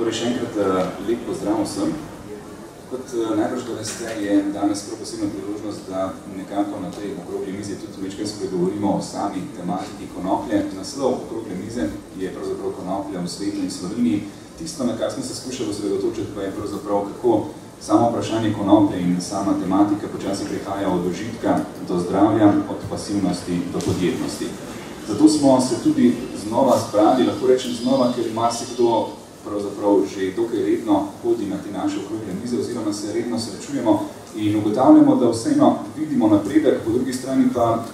Torej, še enkrat lep pozdrav vsem. Kot najbrž da veste, je danes prav posebna priložnost, da nekako na tej okrogli mizi tudi večkrat spregovorimo o sami tematiki konoplje. Naslov okrogle mize je pravzaprav konoplja v svetu in Sloveniji. Tisto, na kar smo se skušali osredotočiti, pa je pravzaprav kako samo vprašanje konoplje in sama tematika počasi prihaja od užitka do zdravja, od pasivnosti do podjetnosti. Zato smo se tudi znova zbrali, lahko rečem znova, ker marsikdo pravzaprav že dokaj redno hodi na te naše okrogle mize oziroma se redno srečujemo in ugotavljamo, da vseeno vidimo napredek, po drugi strani pa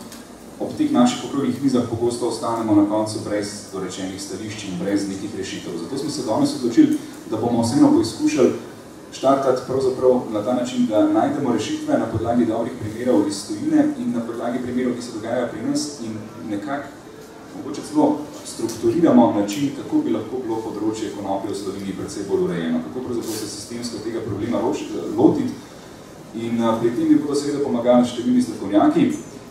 ob teh naših okroglih mizah pogosto ostanemo na koncu brez dorečenih stališč in brez nekih rešitev. Zato smo se danes odločili, da bomo vseeno poizkušali štartati pravzaprav na ta način, da najdemo rešitve na podlagi dobrih primerov iz stojine in na podlagi primerov, ki se dogajajo pri nas in nekako mogoče celo strukturiramo način, kako bi lahko bilo področje konoplje v Sloveniji predvsej bolj urejeno, kako se sistemsko tega problema lotiti. In pri tem bi bodo seveda pomagali številni strokovnjaki.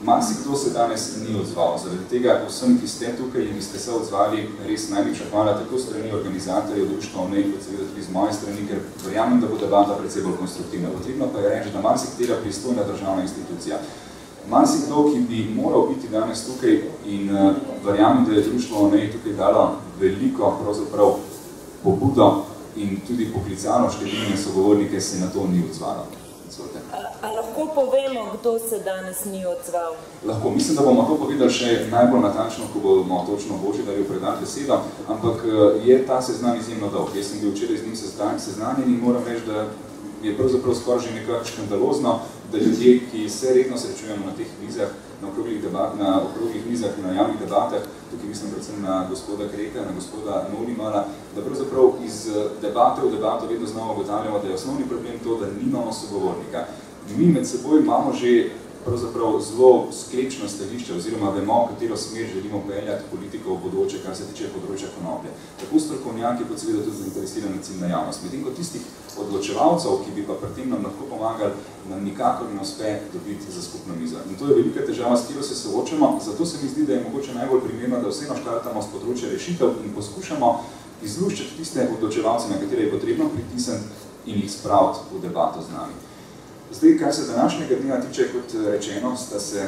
Marsikdo se danes ni odzval, zaradi tega vsem, ki ste tukaj in ste se odzvali, res najlepša hvala tako strani organizatorjev, društva v kot seveda tudi z moje strani, ker verjamem, da bo debata predvsej bolj konstruktivna. Potrebno pa je reči, da marsikatera pristojna državna institucija marsikdo, ki bi moral biti danes tukaj in uh, verjamem, da je društvo ne tukaj dalo veliko pravzaprav pobudo in tudi poklicano številne sogovornike se na to ni odzvalo. A, a lahko povemo, kdo se danes ni odzval? Lahko. Mislim, da bomo to povedali še najbolj natančno, ko bomo točno Božidarju predali besedo, ampak je ta seznam izjemno dolg. Jaz sem bil včeraj z njim seznanjen in moram reči, da je pravzaprav skoraj že nekako škandalozno, da ljudje, ki se redno srečujemo na teh mizah, na okroglih, debat, na okroglih mizah in na javnih debatah, tukaj mislim predvsem na gospoda Kreka, na gospoda Nolimala, da pravzaprav iz debate v debato vedno znova ugotavljamo, da je osnovni problem to, da nimamo sogovornika. Mi med seboj imamo že pravzaprav zelo sklečno stališče oziroma vemo, katero smer želimo peljati politiko v bodoče, kar se tiče področja konoplje. Tako strokovnjaki, kot seveda tudi zainteresirana ciljna javnost. Medtem kot tistih odločevalcev, ki bi pa pri tem nam lahko pomagali, nam nikakor ne uspe dobiti za skupno mizo. In to je velika težava, s katero se soočamo, zato se mi zdi, da je mogoče najbolj primerno, da vseeno štartamo z področja rešitev in poskušamo izluščati tiste odločevalce, na katere je potrebno pritisniti in jih spraviti v debato z nami. Zdaj, kar se današnjega dneva tiče, kot rečeno, sta se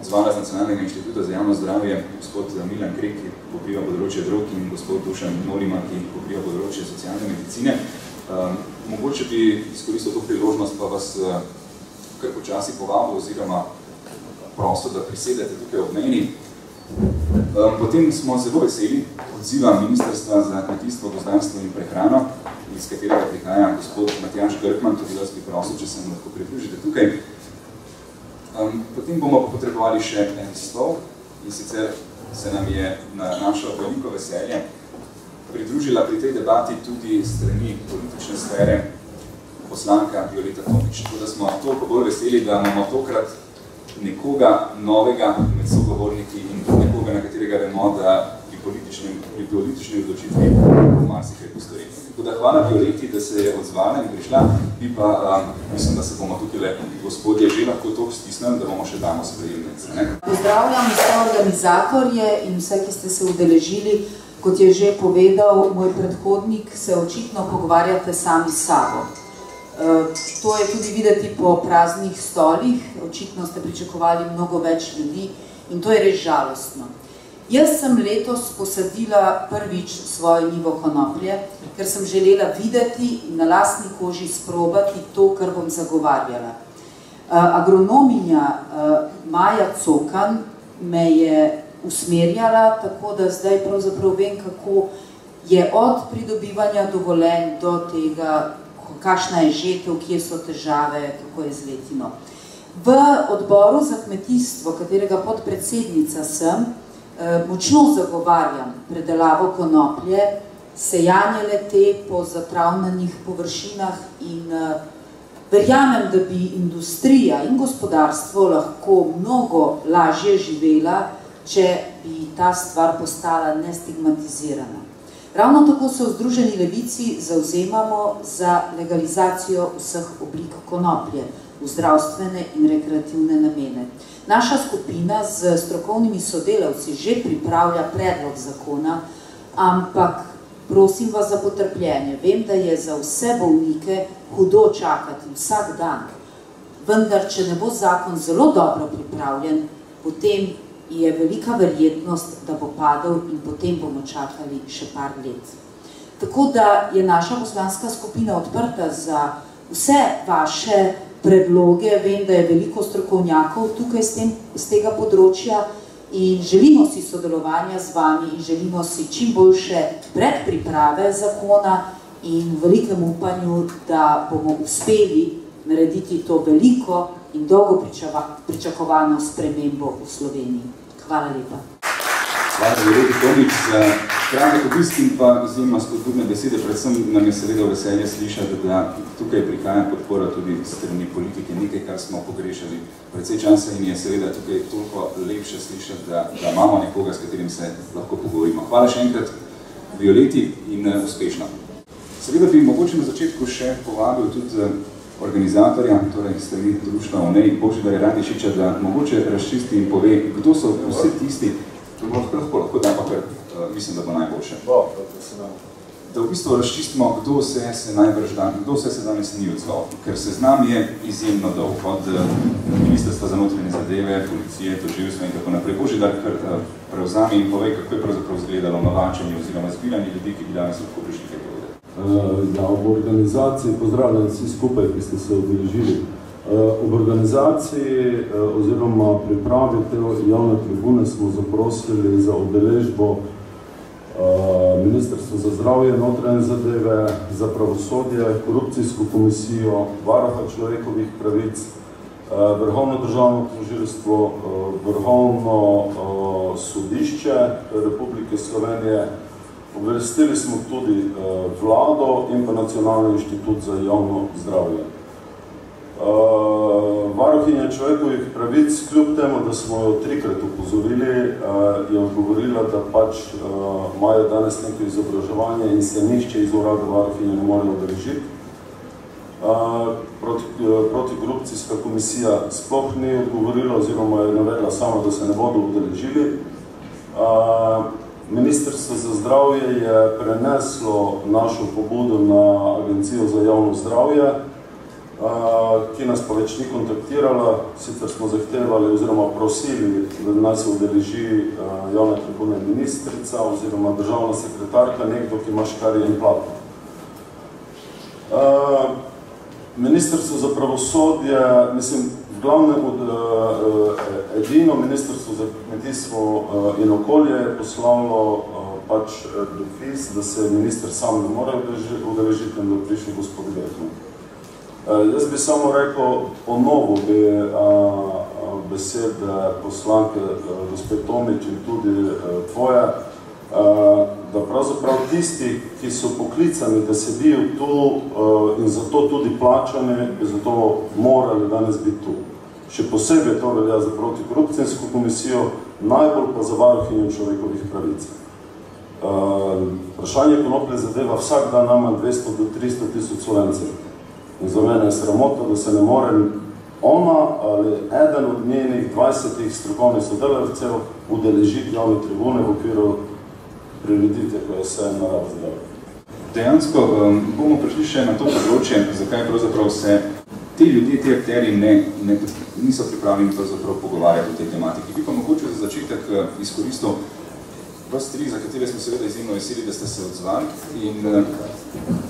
odzvala z Nacionalnega inštituta za javno zdravje, gospod Milan Krek, ki pokriva področje drog, in gospod Dušan Molima, ki pokriva področje socialne medicine. Um, mogoče bi izkoristil to priložnost, pa vas uh, kar počasi povabil, oziroma prosto, da prisedete tukaj ob meni. Um, potem smo zelo veseli odziva Ministrstva za kmetijstvo, gozdanstvo in prehrano, iz katerega prihaja gospod Matjaš Grkman, tudi jaz bi prosil, če se mu lahko pridružite tukaj. Um, potem bomo potrebovali še en stol in sicer se nam je na našo veliko veselje pridružila pri tej debati tudi strani politične sfere poslanka Violeta Tomič. Tako da smo toliko bolj veseli, da imamo tokrat nekoga novega med sogovorniki in nekoga, na katerega vemo, da pri politični, pri politični odločitvi marsikaj postoriti. Tako da hvala Violeti, da se je odzvala in prišla, bi pa, um, mislim, da se bomo tukaj le, gospodje, že lahko to stisnem, da bomo še damo sprejemnice. Pozdravljam vse organizatorje in vse, ki ste se udeležili. Kot je že povedal moj predhodnik, se očitno pogovarjate sami s sabo. Uh, to je tudi videti po praznih stolih, očitno ste pričakovali mnogo več ljudi in to je res žalostno. Jaz sem letos posadila prvič svojo nivo konoplje, ker sem želela videti in na lastni koži sprobati to, kar bom zagovarjala. Agronominja Maja Cokan me je usmerjala, tako da zdaj pravzaprav vem, kako je od pridobivanja dovoljenj do tega, kakšna je žetev, kje so težave, kako je z letino. V odboru za kmetijstvo, katerega podpredsednica sem, Eh, močno zagovarjam predelavo konoplje, sejanje lete po zatravnanih površinah in eh, verjamem, da bi industrija in gospodarstvo lahko mnogo lažje živela, če bi ta stvar postala nestigmatizirana. Ravno tako se v Združeni levici zauzemamo za legalizacijo vseh oblik konoplje v zdravstvene in rekreativne namene. Naša skupina z strokovnimi sodelavci že pripravlja predlog zakona, ampak prosim vas za potrpljenje. Vem, da je za vse bolnike hudo čakati vsak dan, vendar, če ne bo zakon zelo dobro pripravljen, potem je velika verjetnost, da bo padel in potem bomo čakali še par let. Tako da je naša poslanska skupina odprta za vse vaše predloge. Vem, da je veliko strokovnjakov tukaj z, tem, z tega področja in želimo si sodelovanja z vami in želimo si čim boljše predpriprave zakona in velikem upanju, da bomo uspeli narediti to veliko in dolgo pričakovano spremembo v Sloveniji. Hvala lepa. Hvala lepa, Tomič, za kratek obisk in pa izjemno spodbudne besede. Predvsem nam je seveda veselje slišati, da tukaj prihaja podpora tudi strani politike, nekaj, kar smo pogrešali predvsej časa in je seveda tukaj toliko lepše slišati, da, da imamo nekoga, s katerim se lahko pogovorimo. Hvala še enkrat, Violeti, in uspešno. Seveda bi mogoče na začetku še povabil tudi organizatorja, torej strani društva Onej, Božidare Radišiča, da mogoče razčisti in pove, kdo so vsi tisti, to bo lahko, lahko da pa kar, uh, mislim, da bo najboljše. Da v bistvu razčistimo, kdo vse se najbrž dan, kdo vse se danes ni odzval, ker seznam je izjemno dolg, od uh, Ministrstva za notranje zadeve, policije, toživstva in tako naprej. Božidar kar uh, prevzame in pove, kako je pravzaprav izgledalo navačenje oziroma zbiranje ljudi, ki bi danes lahko prišli kaj Eh, ja, ob organizaciji, pozdravljam vsi skupaj, ki ste se obeležili. Eh, ob organizaciji eh, oziroma pripravi te javne tribune smo zaprosili za obeležbo Ministrstvo za zdravje, notranje zadeve, za pravosodje, korupcijsko komisijo, varoha človekovih pravic, Vrhovno državno tožilstvo, Vrhovno sodišče Republike Slovenije, Obvestili smo tudi vlado in pa Nacionalni inštitut za javno zdravje. Uh, varohinja človekovih pravic, kljub temu, da smo jo trikrat upozorili, uh, je odgovorila, da pač uh, imajo danes neko izobraževanje in se nišče iz urada varohinja ne more odrežiti. Uh, proti, uh, protikorupcijska komisija sploh ni odgovorila oziroma je navedla samo, da se ne bodo udeležili. Uh, Ministrstvo za zdravje je preneslo našo pobudo na Agencijo za javno zdravje, ki nas pa več ni kontaktirala. Sicer smo zahtevali oziroma prosili, da nas udeleži javna tribuna ministrica oziroma državna sekretarka, nekdo, ki ima škarje in platno. Ministrstvo za pravosodje, mislim, glavnem od edino Ministrstvo za kmetijstvo in okolje je poslalo pač dopis, da se minister sam ne more udeležiti da prišli gospod Gertman. Uh, jaz bi samo rekel, ponovo bi uh, besede poslanke gospod Tomič in tudi uh, da pravzaprav tisti, ki so poklicani, da sedijo tu in zato tudi plačani, bi zato morali danes biti tu. Še posebej to velja za protikorupcijsko komisijo, najbolj pa za varuhinjo človekovih pravic. Vprašanje konoplje zadeva vsak dan nama 200 do 300 tisoč slovencev. In za mene je sramota, da se ne more ona ali eden od njenih 20 strokovnih sodelavcev udeležiti javne tribune v okviru prireditve, ko je vse narav zdravje. Dejansko um, bomo prišli še na to področje, zakaj pravzaprav se ti ljudje, ti akteri ne, ne, niso pripravljeni pravzaprav pogovarjati o tej tematiki. Bi pa mogoče za začetek eh, izkoristil vas tri, za katere smo seveda izjemno veseli, da ste se odzvali. In, uh,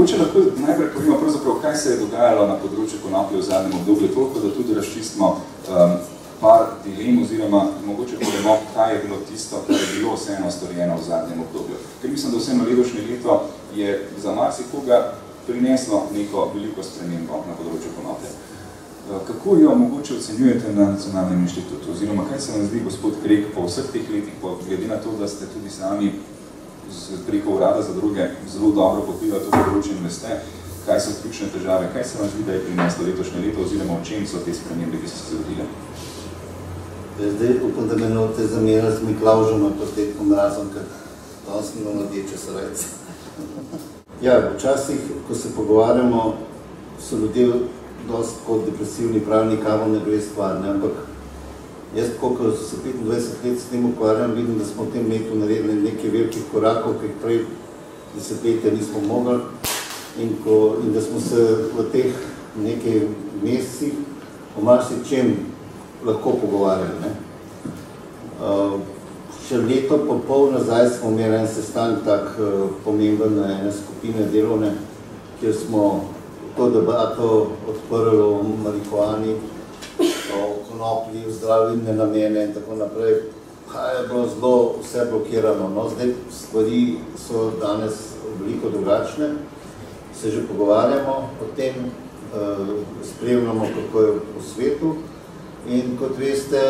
mogoče lahko najprej povemo pravzaprav, kaj se je dogajalo na področju konoplje v zadnjem obdobju, toliko, da tudi razčistimo um, par dilem oziroma mogoče povemo, kaj je bilo tisto, kar je bilo vseeno storjeno v zadnjem obdobju. Ker mislim, da vseeno letošnje leto je za marsikoga prineslo neko veliko spremembo na področju konoplje. Eh, kako jo mogoče ocenjujete na nacionalnem inštitutu? Oziroma, kaj se vam zdi, gospod Krek, po vseh teh letih, po, glede na to, da ste tudi sami z, preko urada za druge zelo dobro pokrivali to področje in veste, kaj so ključne težave, kaj se vam zdi, da je prineslo letošnje leto, oziroma v čem so te spremembe, ki so se zgodile? Zdaj, upam, da me note zamerali s Miklaužom, pa s tetkom razom, ker danes imamo rdeče srce. ja, včasih, ko se pogovarjamo, so ljudje dost kot depresivni pravni kavo ne gre stvar, ne? ampak Jaz, koliko se 25 let s tem ukvarjam, vidim, da smo v tem letu naredili nekaj velikih korakov, ki jih prej desetletja nismo mogli in, ko, in da smo se v teh nekaj mesecih o marsičem lahko pogovarjali. Ne? Uh, še leto pa pol nazaj smo imeli en sestanek tak uh, pomemben na ene skupine delovne, kjer smo to debato odprli o marihuani, o konoplji, v zdravilne namene in tako naprej. Pa je bilo zelo vse blokirano. No, zdaj stvari so danes veliko drugačne, se že pogovarjamo o tem, uh, spremljamo, kako je v svetu in kot veste,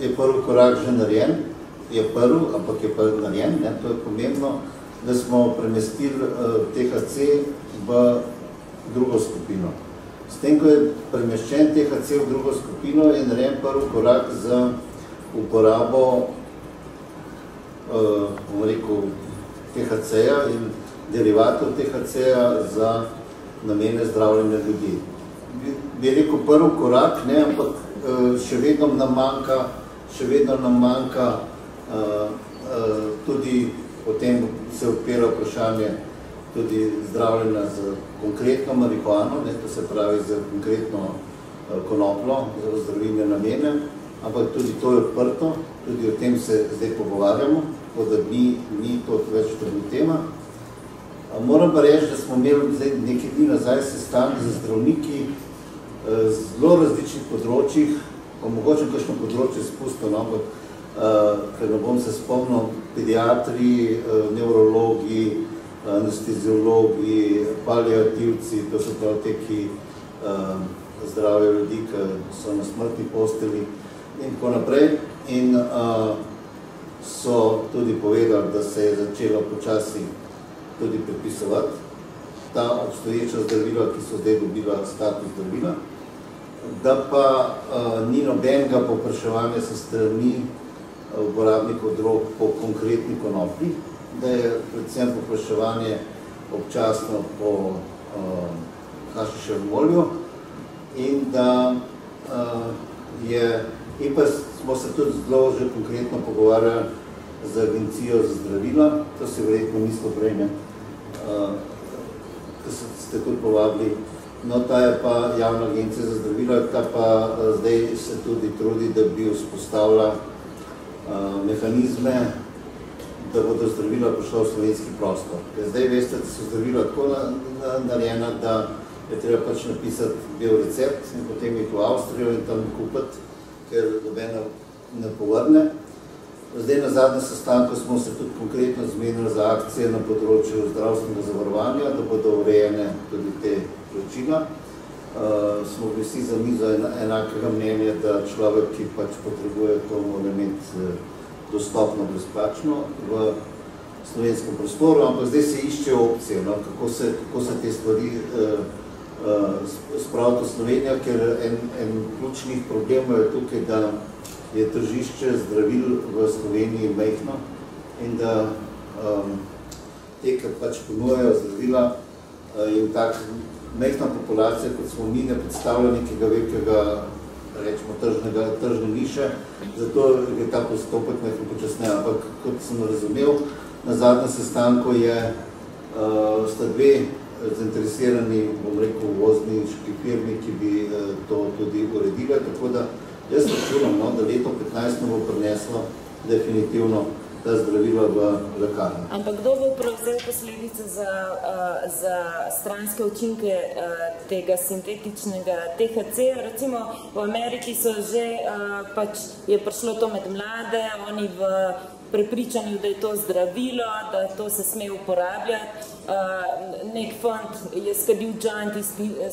je prvi korak že narejen, je prvi, ampak je prvi narejen, ne, to je pomembno, da smo premestili uh, THC v drugo skupino. S tem, ko je premeščen THC v drugo skupino, je narejen prvi korak za uporabo uh, rekel, THC-ja in derivatov THC-ja za namene zdravljenja ljudi. Bi, bi rekel prvi korak, ne, ampak uh, še vedno nam manjka, še vedno nam manjka uh, uh, tudi potem se odpira vprašanje tudi zdravljena z konkretno marihuano, ne, to se pravi z konkretno uh, konoplo, za zdravilne namene, ampak tudi to je odprto, tudi o tem se zdaj pogovarjamo, tako da ni, ni to več tudi tema. Moram pa reči, da smo imeli zdaj nekaj dni nazaj sestanek z zdravniki uh, z zelo različnih področjih, pa mogoče kakšno področje spustil, no, ampak uh, ker ne bom se spomnil, pediatri, neurologi, anesteziologi, paliativci, to so prav te, ki uh, zdravijo ljudi, ki so na smrtni posteli in tako naprej. In uh, so tudi povedali, da se je začelo počasi tudi predpisovati ta obstoječa zdravila, ki so zdaj dobila status zdravila, da pa uh, ni nobenega popraševanja se strani uporabnikov drog po konkretni konoplji, da je predvsem popraševanje občasno po uh, hašišem olju in da uh, je, in pa smo se tudi zelo že konkretno pogovarjali z agencijo za zdravila, to se verjetno nismo prej, ne, uh, ko ste tudi povabili, no ta je pa javna agencija za zdravila, ta pa uh, zdaj se tudi trudi, da bi vzpostavila mehanizme, da bodo zdravila prišla v slovenski prostor. Ker zdaj veste, da so zdravila tako narejena, da je treba pač napisati bil recept in potem iti v Avstrijo in tam kupiti, ker dobena ne povrne. Zdaj na zadnjem sestanku smo se tudi konkretno zmenili za akcije na področju zdravstvenega zavarovanja, da bodo urejene tudi te plačila. Uh, smo bili vsi za mizo enakega mnenja, da človek, ki pač potrebuje to, mora imeti uh, dostopno brezplačno v slovenskem prostoru, ampak zdaj se išče opcije, no, kako, se, kako se te stvari uh, uh, spraviti v Slovenijo, ker en, en ključnih problemov je tukaj, da je tržišče zdravil v Sloveniji mehno in da um, te, ki pač ponujajo zdravila, uh, in tak mehna populacija, kot smo mi, ne predstavlja nekega velikega, rečemo, tržnega, tržne niše, zato je ta postopek nekaj počasneje. Ampak, kot sem razumel, na zadnjem sestanku je, uh, sta dve zainteresirani, bom rekel, vozniški firmi, ki bi uh, to tudi uredile, tako da jaz računam, no, da leto 15 bo prineslo definitivno ta zdravila v lekarni. Ampak kdo bo prevzel posledice za, uh, za stranske učinke uh, tega sintetičnega THC? Recimo v Ameriki so že, uh, pač je prišlo to med mlade, oni v prepričanju, da je to zdravilo, da to se sme uporabljati. Uh, nek fant je skadil džant iz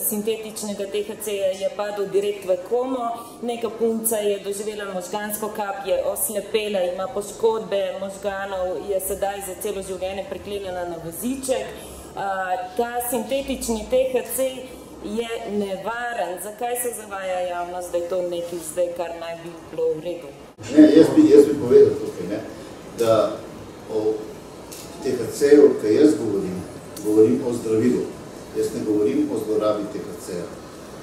sintetičnega THC, je padel direkt v komo, neka punca je doživela možgansko kap, je oslepela, ima poškodbe možganov, je sedaj za celo življenje priklenjena na voziček. Uh, ta sintetični THC je nevaren. Zakaj se zavaja javnost, da je to nekaj zdaj, kar naj bi bilo v redu? Ne, jaz bi, jaz bi povedal tukaj, ne da o THC-ju, ki jaz govorim, govorim o zdravilu. Jaz ne govorim o zlorabi THC-ja.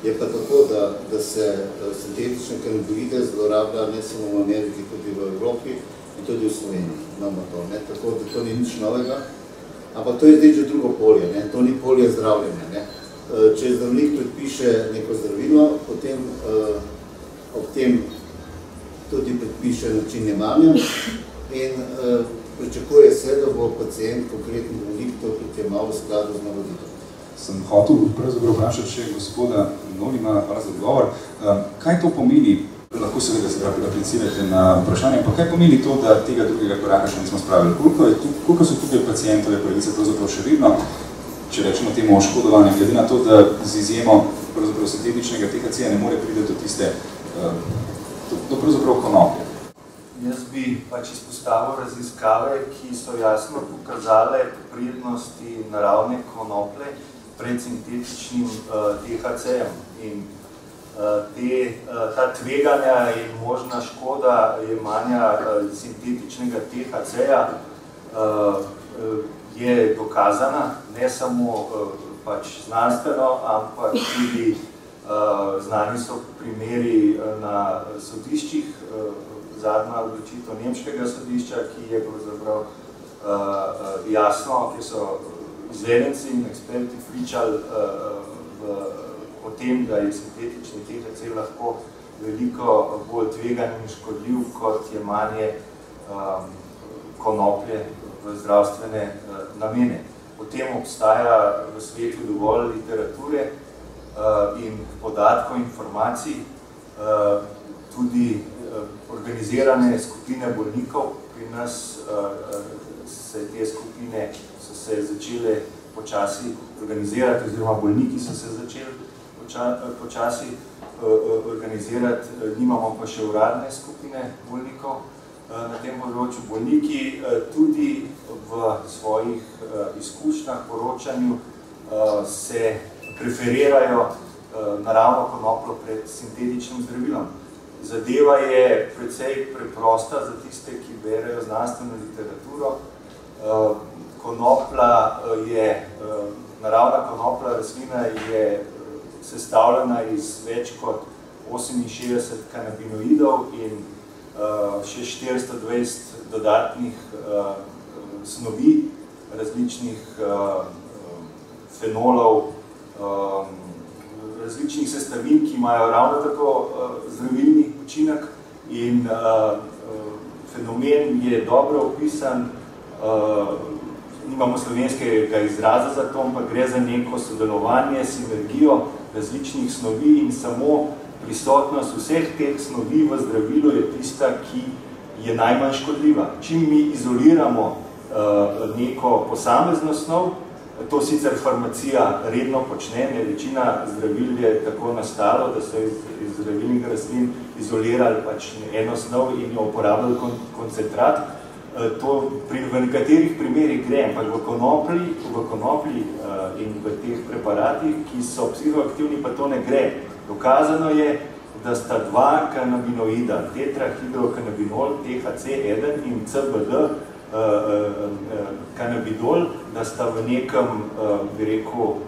Je pa tako, da, da se sintetične kanabinoide zlorablja ne samo v Ameriki, tudi v Evropi in tudi v Sloveniji. Imamo to, ne? Tako da to ni nič novega. Ampak to je zdaj že drugo polje, ne? to ni polje zdravljenja. Ne? Če zdravnik predpiše neko zdravilo, potem uh, ob tem tudi predpiše način jemanja in uh, pričakuje se, da bo pacijent konkretni bolnik to tudi jemal v skladu z navoditeljem sem hotel pravzaprav vprašati še gospoda Novina, hvala za odgovor. Ehm, kaj to pomeni, lahko seveda se aplicirate na vprašanje, pa kaj pomeni to, da tega drugega koraka še nismo spravili? Koliko, je, koliko so tukaj pacijentove pravice pravzaprav še vedno, če rečemo temu oškodovanje, glede na to, da z izjemo pravzaprav sintetičnega THC-ja ne more priti do tiste, do, do pravzaprav konoplje? Jaz bi pač izpostavil raziskave, ki so jasno pokazale prijetnosti naravne konople, pred sintetičnim uh, THC-jem. In uh, te, uh, ta tveganja in možna škoda jemanja uh, sintetičnega THC-ja uh, je dokazana, ne samo uh, pač znanstveno, ampak tudi uh, znani so primeri na sodiščih, uh, zadnja odločitev nemškega sodišča, ki je pravzaprav uh, jasno, ki so izvedenci in eksperti pričali uh, v, o tem, da je sintetični THC lahko veliko bolj tvegan in škodljiv, kot je manje um, konoplje v zdravstvene uh, namene. O tem obstaja v svetu dovolj literature uh, in podatkov, informacij, uh, tudi organizirane skupine bolnikov. Pri nas uh, se te skupine so se začele počasi organizirati, oziroma bolniki so se začeli poča, počasi organizirati, nimamo pa še uradne skupine bolnikov na tem področju. Bolniki tudi v svojih izkušnjah, poročanju se preferirajo naravno konoplo pred sintetičnim zdravilom. Zadeva je precej preprosta za tiste, ki berejo znanstveno literaturo. Konopla je, naravna konopla rastlina je sestavljena iz več kot 68 kanabinoidov in še 420 dodatnih snovi, različnih fenolov, različnih sestavin, ki imajo ravno tako zdravilni učinek in fenomen je dobro opisan nimamo slovenskega izraza za to, ampak gre za neko sodelovanje, sinergijo različnih snovi in samo prisotnost vseh teh snovi v zdravilu je tista, ki je najmanj škodljiva. Čim mi izoliramo neko posamezno snov, to sicer farmacija redno počne, ne večina zdravil je tako nastalo, da so iz, iz zdravilnih rastlin izolirali pač eno snov in jo uporabljali kon, koncentrat, Eh, to pri, v nekaterih primerih gre, ampak v konoplji, v konoplji uh, in v teh preparatih, ki so psihoaktivni, pa to ne gre. Dokazano je, da sta dva kanabinoida, tetrahidrokanabinol, THC1 in CBD, kanabidol, da sta v nekem, bi rekel,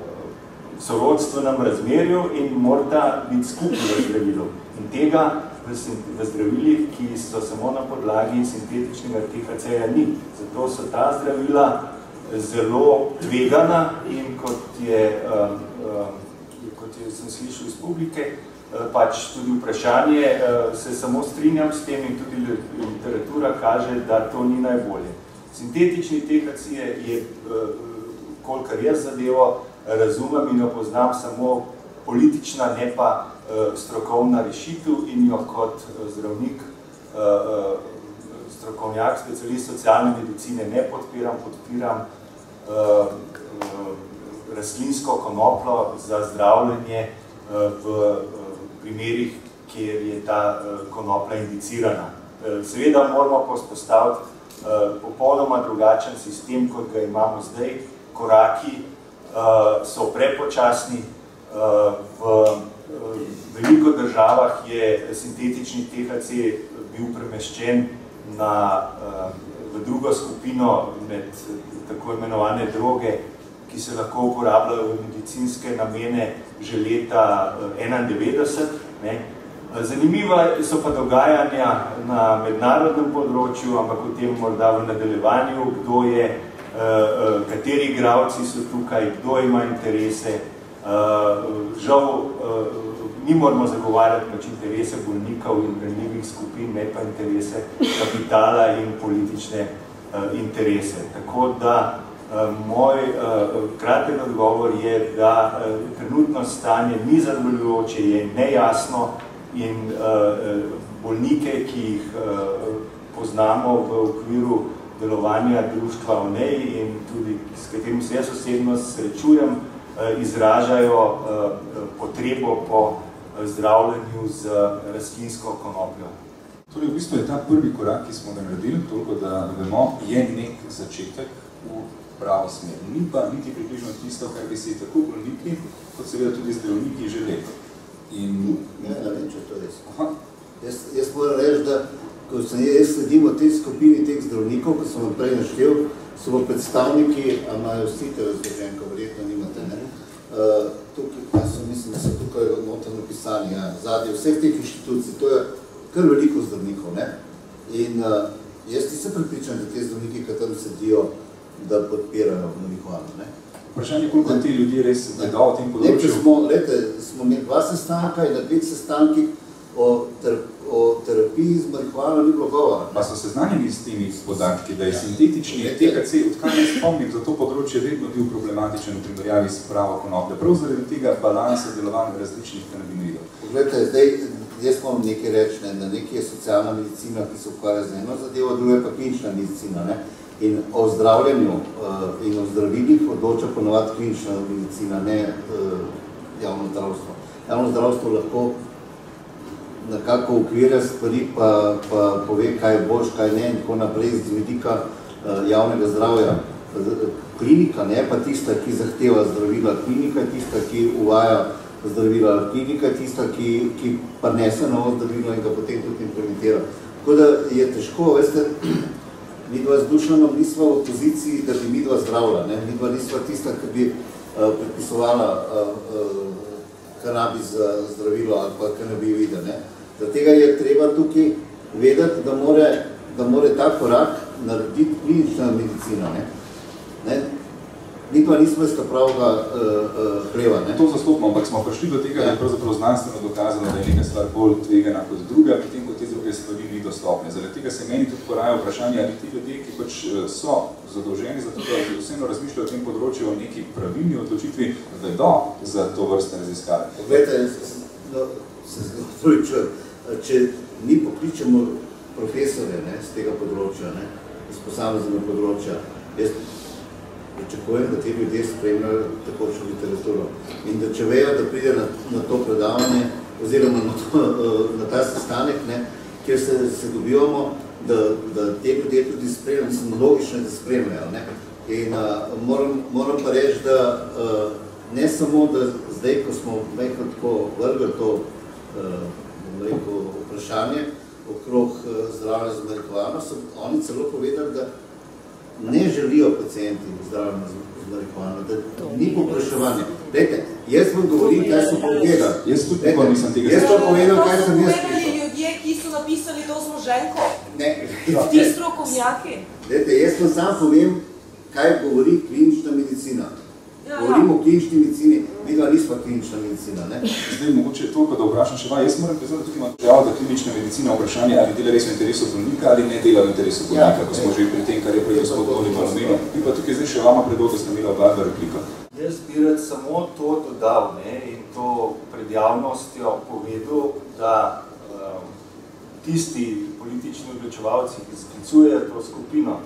sorodstvenem razmerju in morda biti skupaj v zdravilu. In tega v zdravilih, ki so samo na podlagi sintetičnega THC-ja ni. Zato so ta zdravila zelo tvegana in kot je, kot je sem slišal iz publike, pač tudi vprašanje, uh, se samo strinjam s tem in tudi literatura kaže, da to ni najbolje. Sintetični THC je, je uh, kolikor jaz zadevo, razumem in jo poznam samo politična, ne pa Eh, strokovna rešitev in jo kot eh, zdravnik, eh, strokovnjak, specialist socialne medicine ne podpiram, podpiram rastlinsko konoplo za zdravljenje v primerih, kjer je ta konopla indicirana. Seveda moramo pospostaviti popolnoma drugačen sistem, kot ga imamo zdaj. Koraki so prepočasni v veliko državah je sintetični THC bil premeščen na, v drugo skupino med tako imenovane droge, ki se lahko uporabljajo v medicinske namene že leta 1991. Ne. Zanimiva so pa dogajanja na mednarodnem področju, ampak o tem morda v nadaljevanju, kdo je, kateri igravci so tukaj, kdo ima interese. Žal, mi moramo zagovarjati pač interese bolnikov in ranljivih skupin, ne pa interese kapitala in politične interese. Tako da moj kratek odgovor je, da trenutno stanje ni zadovoljujoče, je nejasno in bolnike, ki jih poznamo v okviru delovanja društva v NEJ in tudi s katerim se jaz osebno srečujem, izražajo potrebo po zdravljenju z rastlinsko konopljo. Torej, v bistvu je ta prvi korak, ki smo ga naredili, toliko da vemo, je nek začetek v pravo smer. Ni pa niti približno tisto, kar bi si tako bolniki, kot seveda tudi zdravniki želeli. In... Ne, ne vem, če to res. Aha. Jaz, jaz moram reči, da ko sem jaz sledim v tej skupini teh zdravnikov, ko sem vam prej naštel, so predstavniki, a imajo vsi te razloženko, verjetno nimate, ne? Uh, tukaj, pa so, mislim, da so tukaj noter napisani, ja, zadnje vseh teh inštitucij, to je kar veliko zdravnikov, ne? In uh, jaz nisem pripričan, da te zdravniki, ki tam sedijo, da podpirajo marihuano, ne? Vprašanje, koliko ti ljudje res vedo o tem področju? Ne, smo, lete, smo imeli dva sestanka in na dveh sestankih o, ter, o terapiji z marihuano ni bilo govora. Pa so seznanjeni s temi podatki, da je sintetični ja, THC, odkar ne spomnim, za to področje vedno bil problematičen v primerjavi s pravo konoplje. Prav zaradi tega balansa delovanja različnih kanabinoidov. Poglejte, zdaj, jaz moram nekaj reči, ne, da nekaj je socialna medicina, ki se ukvarja z eno zadevo, druga je pa klinična medicina. Ne. In o zdravljenju uh, in o zdravilih odloča ponovati klinična medicina, ne uh, javno zdravstvo. Javno zdravstvo lahko nekako ukvirja stvari, pa, pa pove, kaj je boš, kaj ne, in tako naprej z vidika uh, javnega zdravja. Klinika ne pa tista, ki zahteva zdravila, klinika je tista, ki uvaja zdravila, klinika je tista, ki, ki pa nese novo zdravilo in ga potem tudi implementira. Tako da je težko, veste, mi dva z Dušanom nismo v poziciji, da bi mi dva zdravila, ne? mi dva nismo tista, ki bi uh, predpisovala uh, uh, kanabis za zdravilo ali pa kanabivide. Ne? Zatega je treba tukaj vedeti, da more, da more ta korak narediti klinična medicina. Ne? Ne? Mi pa nismo iz pravega uh, uh, hleva. Ne? To zastopimo, ampak smo prišli do tega, ja. da je pravzaprav znanstveno dokazano, da je neka stvar bolj tvegana kot druga, potem kot te druge stvari dostopne. Zaradi tega se meni tudi poraja vprašanje, ali ti ljudje, ki pač so zadolženi za to, da vseeno razmišljajo o tem področju o neki pravilni odločitvi, vedo za to vrstne raziskave. Poglejte, no, se zgodi, če mi pokličemo profesore ne, z tega področja, ne, iz posameznega področja, jaz pričakujem, da te ljudje spremljajo takočno literaturo. In da če vejo, da pride na, na to predavanje, oziroma na, to, na ta sestanek, ne, kjer se, se dobivamo, da, da te ljudje tudi spremljajo, mislim, logično, da spremljajo. Ne. In uh, moram, moram pa reči, da uh, ne samo, da zdaj, ko smo nekaj tako vrgli to uh, rekel, vprašanje okrog uh, zdravljenja z marihuano, so oni celo povedali, da ne želijo pacijenti zdravljenja z, da to ni popraševanje. Dajte, jaz vam govorim, kaj so povedali. Jaz tudi Dejte, nisem tega Jaz to povedal, kaj sem jaz slišal. ljudje, ki so napisali to zloženko? Ne. Ti strokovnjaki? Dajte, jaz vam sam povem, kaj govori klinična medicina. Ja, ja. Govorimo o klinični medicini, mi ga nismo klinična medicina. Ne? Zdaj, mogoče toliko, da vprašam še vas. Jaz moram priznati tudi material, da klinična medicina vprašanje, ali dela res v interesu bolnika ali ne dela v interesu bolnika, ja, ko smo že pri tem, kar je prej gospod Oliver omenil. Bi pa tukaj zdaj še vama predolgo, da ste imela oba replika. Jaz bi rad samo to dodal ne, in to pred javnostjo povedal, da um, tisti politični odločevalci, ki sklicujejo to skupino,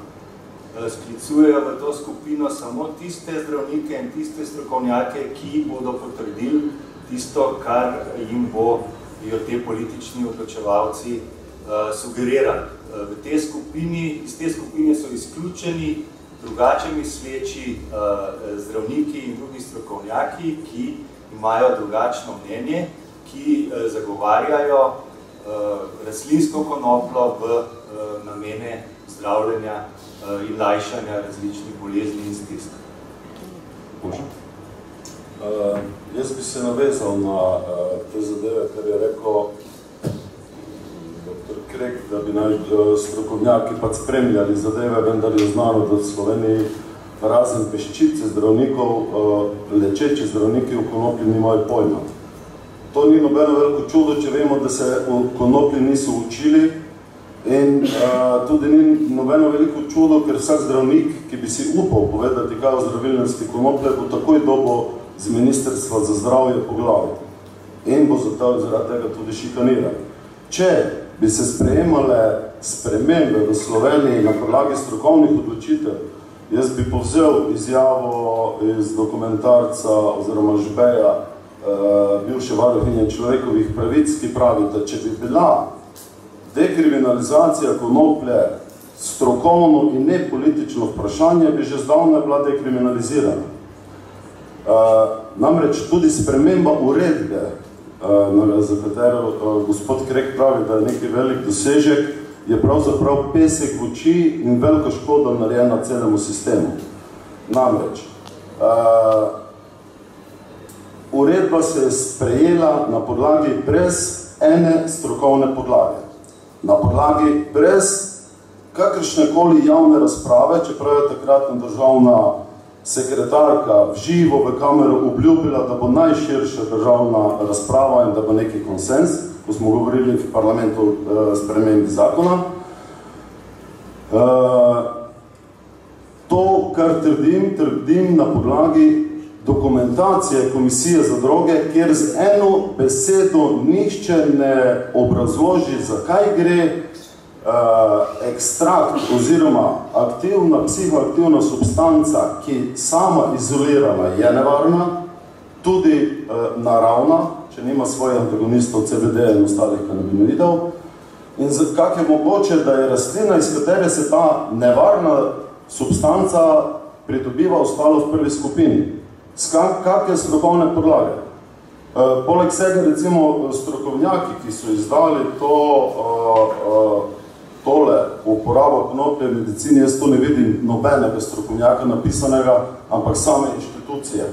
sklicujejo v to skupino samo tiste zdravnike in tiste strokovnjake, ki bodo potrdili tisto, kar jim bo jo te politični odločevalci uh, sugerirali. Uh, v te skupini, iz te skupine so izključeni drugače misleči uh, zdravniki in drugi strokovnjaki, ki imajo drugačno mnenje, ki zagovarjajo rastlinsko konoplo v namene zdravljenja in lajšanja različnih bolezni in stisk. Uh, jaz bi se navezal na uh, te zadeve, kar je rekel dr. Krek, da bi naj uh, strokovnjaki pa spremljali zadeve, vendar je znano, da v Sloveniji razen peščice zdravnikov, uh, lečeči zdravniki v konoplji nimajo pojma. To ni nobeno veliko čudo, če vemo, da se v konoplji niso učili in uh, tudi ni nobeno veliko čudo, ker vsak zdravnik, ki bi si upal povedati kaj o zdravilnosti konoplje, bo takoj dobo z Ministrstva za zdravje po glavi in bo zato zaradi tega tudi šikaniran. Če bi se sprejemale spremembe v Sloveniji na podlagi strokovnih odločitev, jaz bi povzel izjavo iz dokumentarca oziroma žbeja bivše varuhinje človekovih pravic, ki pravi, da če bi bila dekriminalizacija konoplje strokovno in ne politično vprašanje, bi že zdavno bila dekriminalizirana. Uh, namreč tudi sprememba uredbe, uh, za katero uh, gospod Krek pravi, da je neki velik dosežek, je pravzaprav pesek v oči in veliko škoda narejena celemu sistemu. Namreč, uredba se je sprejela na podlagi brez ene strokovne podlage. Na podlagi brez kakršnekoli javne razprave, čeprav je takratna državna sekretarka v živo v kamero obljubila, da bo najširša državna razprava in da bo neki konsens, ko smo govorili v parlamentu uh, spremembi zakona. Uh, to, kar trdim, trdim na podlagi dokumentacije Komisije za droge, kjer z eno besedo nišče ne obrazloži, zakaj gre, uh, ekstrakt oziroma aktivna, psihoaktivna substanca, ki sama izolirana je nevarna, tudi uh, naravna, če nima svojih antagonistov CBD in ostalih kanabinoidov. In kak je mogoče, da je rastlina, iz katere se ta nevarna substanca pridobiva ostalo v prvi skupini. Skak, kak je strokovne podlage? Uh, poleg vsega, recimo, strokovnjaki, ki so izdali to uh, uh, tole uporabo konoplje v medicini, jaz to ne vidim nobenega strokovnjaka napisanega, ampak same inštitucije.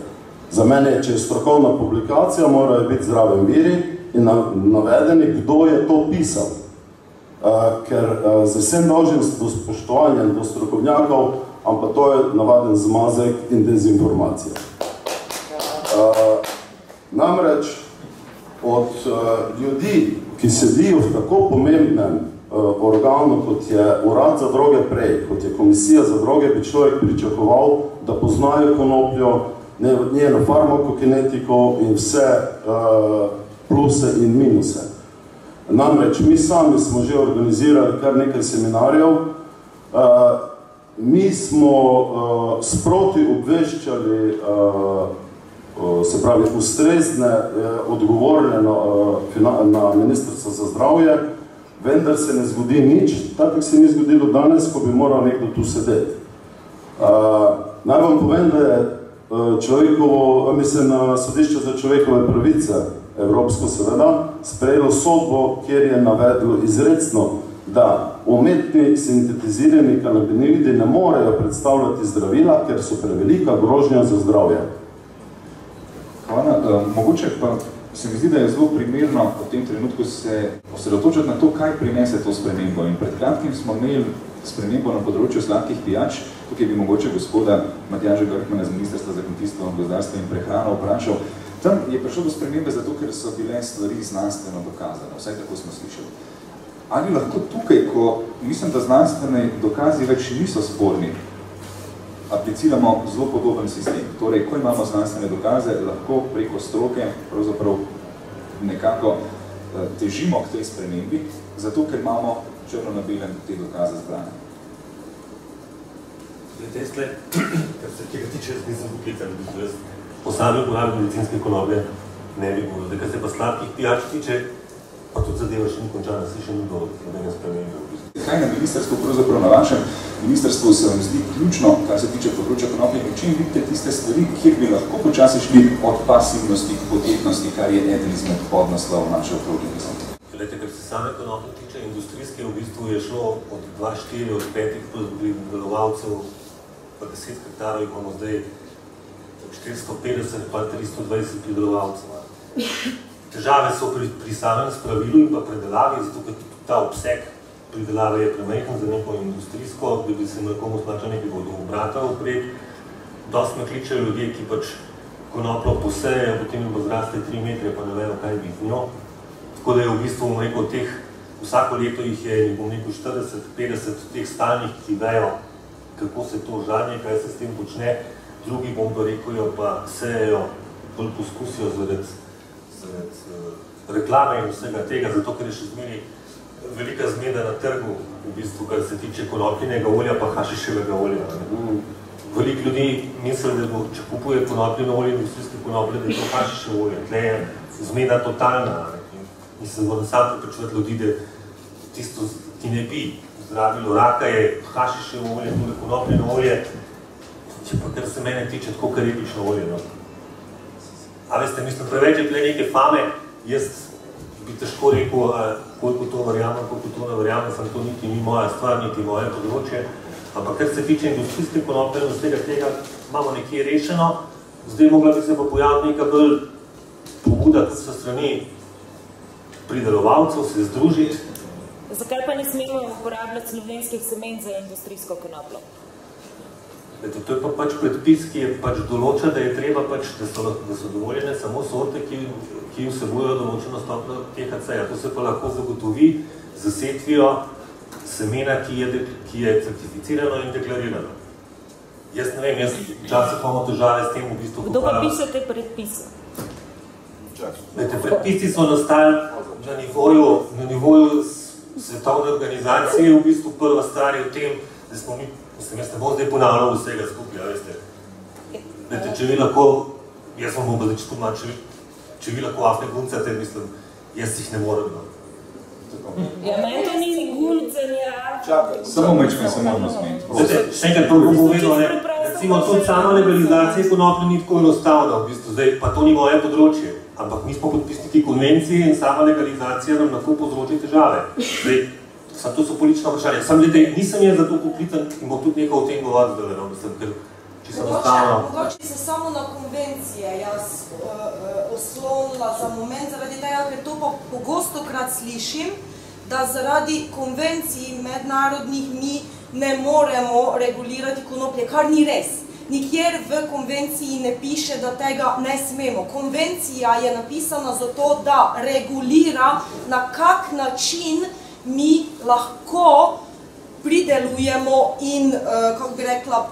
Za mene, če je strokovna publikacija, morajo biti zdrave viri in navedeni, kdo je to pisal. Ker z vsem nožim do spoštovanja do strokovnjakov, ampak to je navaden zmazek in dezinformacija. Uh, namreč od uh, ljudi, ki sedijo v tako pomembnem Eh, organu, kot je urad za droge prej, kot je komisija za droge, bi človek pričakoval, da poznajo konopljo, njeno farmakokinetiko in vse pluse in minuse. Namreč, mi sami smo že organizirali kar nekaj seminarjev, mi smo sproti obveščali uh, se pravi ustrezne, uh, odgovorne na, uh, na Ministrstvo za zdravje, vendar se ne zgodi nič, tako se ni zgodilo danes, ko bi moral nekdo tu sedeti. Uh, naj vam povem, da je človekovo, mislim, sodišče za človekove pravice, Evropsko seveda, sprejelo sodbo, kjer je navedlo izredno, da umetni sintetizirani kanabinoidi ne morejo predstavljati zdravila, ker so prevelika grožnja za zdravje. Hvala, uh, mogoče pa se mi zdi, da je zelo primerno v tem trenutku se osredotočiti na to, kaj prinese to spremembo. In pred kratkim smo imeli spremembo na področju sladkih pijač, tukaj bi mogoče gospoda Matjaža Grkmana z Ministrstva za kmetijstvo, gozdarstvo in prehrano vprašal. Tam je prišlo do spremembe zato, ker so bile stvari znanstveno dokazane, vsaj tako smo slišali. Ali lahko tukaj, ko mislim, da znanstvene dokazi več niso sporni, apliciramo zelo podoben sistem. Torej, ko imamo znanstvene dokaze, lahko preko stroke pravzaprav nekako eh, težimo k tej spremembi, zato ker imamo črno na belem te dokaze zbrane. Tesle, kar se tega tiče, jaz nisem poklican, da jaz posabil uporabil medicinske konoblje, ne bi govoril. Kar se pa sladkih pijač tiče, pa tudi zadeva še ni končana, se še ni bilo nobene spremembe. Kaj na ministrstvu, pravzaprav na vašem ministrstvu se vam zdi ključno, kar se tiče področja konoplje, in čim vidite tiste stvari, kjer bi lahko počasi šli od pasivnosti k potetnosti, kar je eden izmed podnaslov naše okrogli mislim. Glede, ker se same konoplje tiče industrijske, v bistvu je šlo od 2-4, od 5 delovalcev, pa 10 hektarov imamo zdaj 450 pa 320 pridelovalcev. Težave so pri, pri samem spravilu in pa predelavi, zato ker ta obseg pridelave je premajhen za neko industrijsko, da bi se nekomu splačal nekaj vodobrata vpred. Dost me kličejo ljudje, ki pač konoplo posejejo, potem jim bo zraste 3 metre, pa ne vejo, kaj bi z njo. Tako da je v bistvu, rekel, teh, vsako leto jih je, bom rekel, 40-50 teh stalnih, ki vejo, kako se to žanje, kaj se s tem počne. Drugi, bom pa rekel, jo pa sejejo, bolj poskusijo zaradi, zaradi uh, reklame in vsega tega, zato ker je še zmeri velika zmeda na trgu, v bistvu, kar se tiče konopljinega olja pa hašiševega olja. Ne? Veliko ljudi misli, da bo, če kupuje konopljino olje, industrijske konoplje, da je to hašiševo olje. Tle je zmeda totalna. Ne? In se moram sam prepričevati ljudi, da tisto, ki ne bi zdravilo raka, je hašiševo olje, tudi konopljino olje, če pa kar se mene tiče, tako karibično olje. No? A veste, mislim, preveč je tle neke fame, jaz bi težko rekel, koliko to verjamem, koliko to ne verjamem, sem to niti ni moja stvar, niti moje področje. Ampak kar se tiče industrijske konoplje, vsega tega imamo nekje rešeno. Zdaj mogla bi se pa pojaviti neka bolj pobuda sa strani pridelovalcev, se združiti. Zakaj pa ne smemo uporabljati slovenskih semen za industrijsko konoplo? Eto, to je pa pač predpis, ki je pač določa, da je treba pač, da so, da so dovoljene samo sorte, ki, ki vsebujejo določeno stopno THC-ja. To se pa lahko zagotovi z setvijo semena, ki je, ki je certificirano in deklarirano. Jaz ne vem, jaz včasih imamo težave s tem v bistvu. Kdo pa piše te predpise? Te predpisi so nastali na nivoju, na nivoju svetovne organizacije, v bistvu prva stvar je v tem, da smo mi, mislim, jaz ne bom zdaj ponavljal vsega skupaj, veste. Vete, če vi lahko, jaz vam bom zdaj tudi če, če vi lahko afne guncate, mislim, jaz jih ne morem. No. Ja, meni to ni gulcenja. Samo mečkaj se moramo smeti. Zdaj, še enkrat to bom povedal, ne, recimo tudi sama legalizacija konoplje ni tako enostavna, v bistvu, zdaj, pa to ni moje področje, ampak mi smo podpisniki konvencije in sama legalizacija nam lahko povzroči težave. Zdaj, Sam to so politična vprašanja. Sam glede, nisem jaz za to poklican in bom tudi nekaj o tem govoril zdaj, no, mislim, ker čisto enostavno. Mogoče se samo na konvencije jaz uh, uh, oslonila za moment, zaradi tega, ker to pa pogosto krat slišim, da zaradi konvencij mednarodnih mi ne moremo regulirati konoplje, kar ni res. Nikjer v konvenciji ne piše, da tega ne smemo. Konvencija je napisana zato, da regulira na kak način mi lahko pridelujemo in, uh, kako bi rekla,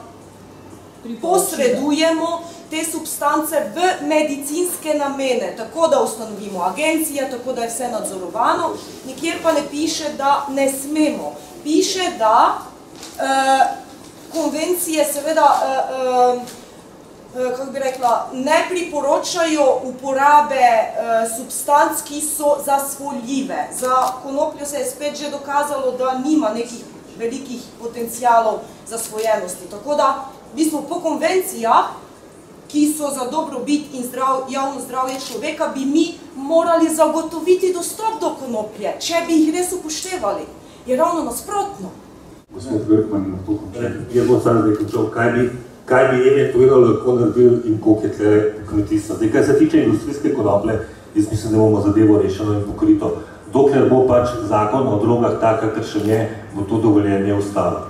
posredujemo te substance v medicinske namene, tako da ustanovimo agencije, tako da je vse nadzorovano, nikjer pa ne piše, da ne smemo. Piše, da uh, konvencije seveda uh, uh, kako bi rekla, ne priporočajo uporabe uh, substanc, ki so zasvoljive. Za konopljo se je spet že dokazalo, da nima nekih velikih potencijalov zasvojenosti. Tako da, v bistvu, po konvencijah, ki so za dobrobit in zdrav, javno zdravje človeka, bi mi morali zagotoviti dostop do konoplje, če bi jih res upoštevali. Je ravno nasprotno. Gospod Vrkman, na to končaj. Jaz bom sam zdaj končal, kaj bi kaj bi eventualno lahko naredil in koliko je tle kmetijstva. Zdaj, kaj se tiče industrijske konoplje, jaz mislim, da bomo zadevo rešeno in pokrito. Dokler bo pač zakon o drogah taka, kar še ne, bo to dovoljenje ostalo.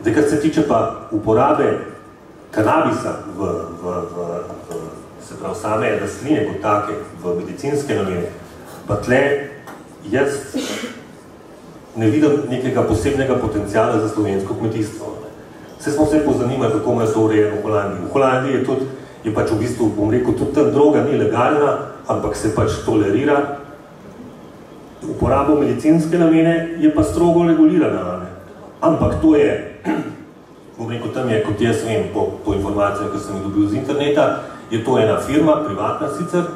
Zdaj, kar se tiče pa uporabe kanabisa v, v, v, v se pravi, same rastline kot take, v medicinske namene, pa tle jaz ne vidim nekega posebnega potencijala za slovensko kmetijstvo. Vse smo se pozanimali, kako ima to urejeno v Holandiji. V Holandiji je, tudi, je pač v bistvu, bom rekel, tudi ta droga ni legalna, ampak se pač tolerira. Uporabo medicinske namene je pa strogo regulirana. Ne? Ampak to je, bom rekel, tam je, kot jaz vem, po, po informacijah, ki sem jih dobil z interneta, je to ena firma, privatna sicer,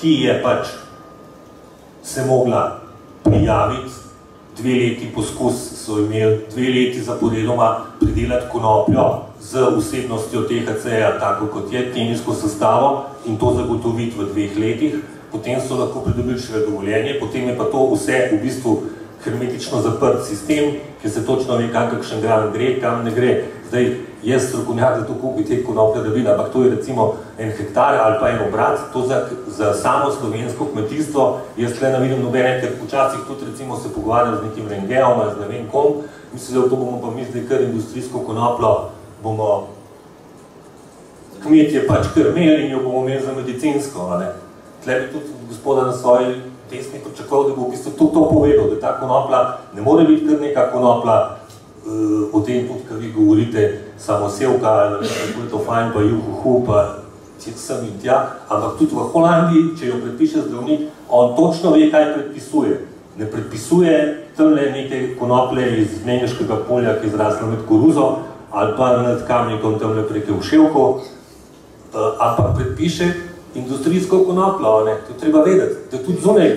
ki je pač se mogla prijaviti dve leti poskus so imeli dve leti zaporedoma pridelati konopljo z vsebnostjo THC-ja, tako kot je, kemijsko sestavo in to zagotoviti v dveh letih. Potem so lahko pridobili še dovoljenje, potem je pa to vse v bistvu hermetično zaprt sistem, ki se točno ve, kakšen gram gre, kam ne gre. Zdaj, jaz strokovnjak za to kupi te konoplje, vidim, ampak to je recimo en hektar ali pa en obrat, to za, za samo slovensko kmetijstvo, jaz tle ne vidim nobene, ker včasih tudi recimo se pogovarjam z nekim rengeom, z ne vem kom, mislim, da to bomo pa mi zdaj kar industrijsko konoplo, bomo kmetje pač kar imeli in jo bomo imeli za medicinsko. Ne? Tle bi tudi gospoda na svoji desni pričakoval, da bo v bistvu to, to povedal, da ta konopla ne more biti kar neka konopla, uh, o tem tudi, kar vi govorite, samo sevka, kako je to fajn, pa juhuhu, pa sem in tja, ampak tudi v Holandiji, če jo predpiše zdravnik, on točno ve, kaj predpisuje. Ne predpisuje tamle neke konoplje iz menješkega polja, ki je zrasla med koruzo, ali pa nad kamnikom tamle preke v ševko, uh, ampak predpiše industrijsko konoplo, ne? to treba vedeti, da tudi zunaj,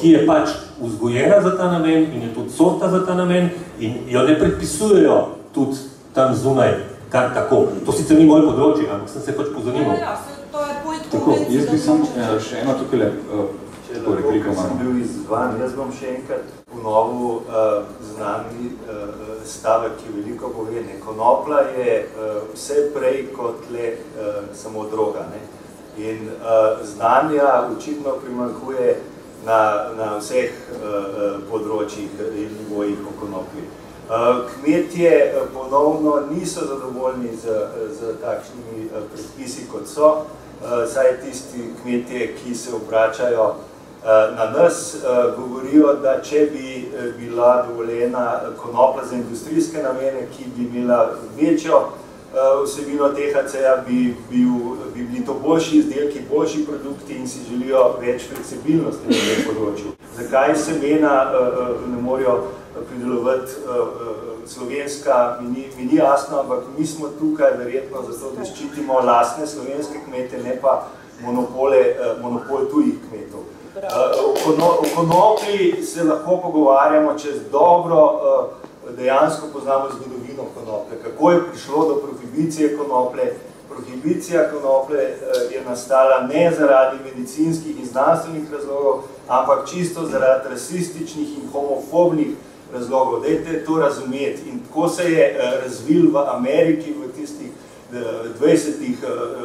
ki je pač vzgojena za ta namen in je tudi sorta za ta namen in jo ne predpisujejo tudi tam zunaj, kar tako. To sicer ni moj področje, ampak sem se pač pozanimal. Ja, ja, to je point Tako, jaz bi samo eh, še eno tukaj le, Če lahko, ker sem bil izzvan, jaz bom še enkrat ponovil uh, znani uh, stavek, ki veliko pove. Ne? Konopla je uh, vse prej kot le uh, samo droga. Ne? In uh, znanja očitno primankuje na, na vseh uh, področjih in nivojih o konoplji. Uh, kmetje uh, ponovno niso zadovoljni z, z takšnimi uh, predpisi, kot so, uh, saj tisti kmetje, ki se obračajo na nas, govorijo, da če bi bila dovoljena konopla za industrijske namene, ki bi imela večjo vsebino THC-ja, bi, bil, bi bili to boljši izdelki, boljši produkti in si želijo več fleksibilnosti na tem področju. Zakaj semena ne morajo pridelovati slovenska, mi ni, mi ni jasno, ampak mi smo tukaj verjetno zato, da ščitimo lastne slovenske kmete, ne pa monopole, monopol tujih kmetov. O konoplji se lahko pogovarjamo čez dobro, dejansko poznamo zgodovino konoplje. Kako je prišlo do prohibicije konoplje? Prohibicija konoplje je nastala ne zaradi medicinskih in znanstvenih razlogov, ampak čisto zaradi rasističnih in homofobnih razlogov. Dajte to razumeti. In tako se je razvil v Ameriki v tistih 20-ih,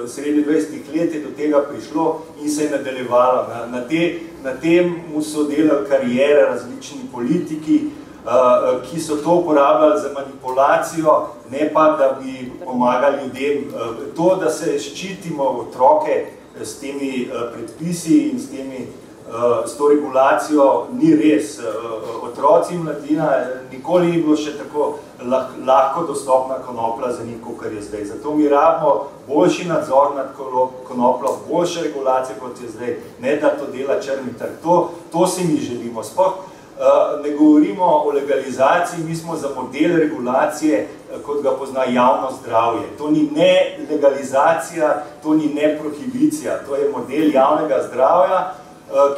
sredi 20-ih let je do tega prišlo in se je nadaljevalo. Na, na, te, na tem so delali karijere različni politiki, ki so to uporabljali za manipulacijo, ne pa, da bi pomagali ljudem. Uh, to, da se ščitimo otroke s temi predpisi in s temi s to regulacijo ni res. Otroci in mladina nikoli ni bilo še tako lah, lahko dostopna konopla za njih, kot je zdaj. Zato mi rabimo boljši nadzor nad konoplo, boljše regulacije, kot je zdaj, ne da to dela črni trg. To, to si mi želimo. Spoh, ne govorimo o legalizaciji, mi smo za model regulacije, kot ga pozna javno zdravje. To ni ne legalizacija, to ni ne prohibicija, to je model javnega zdravja,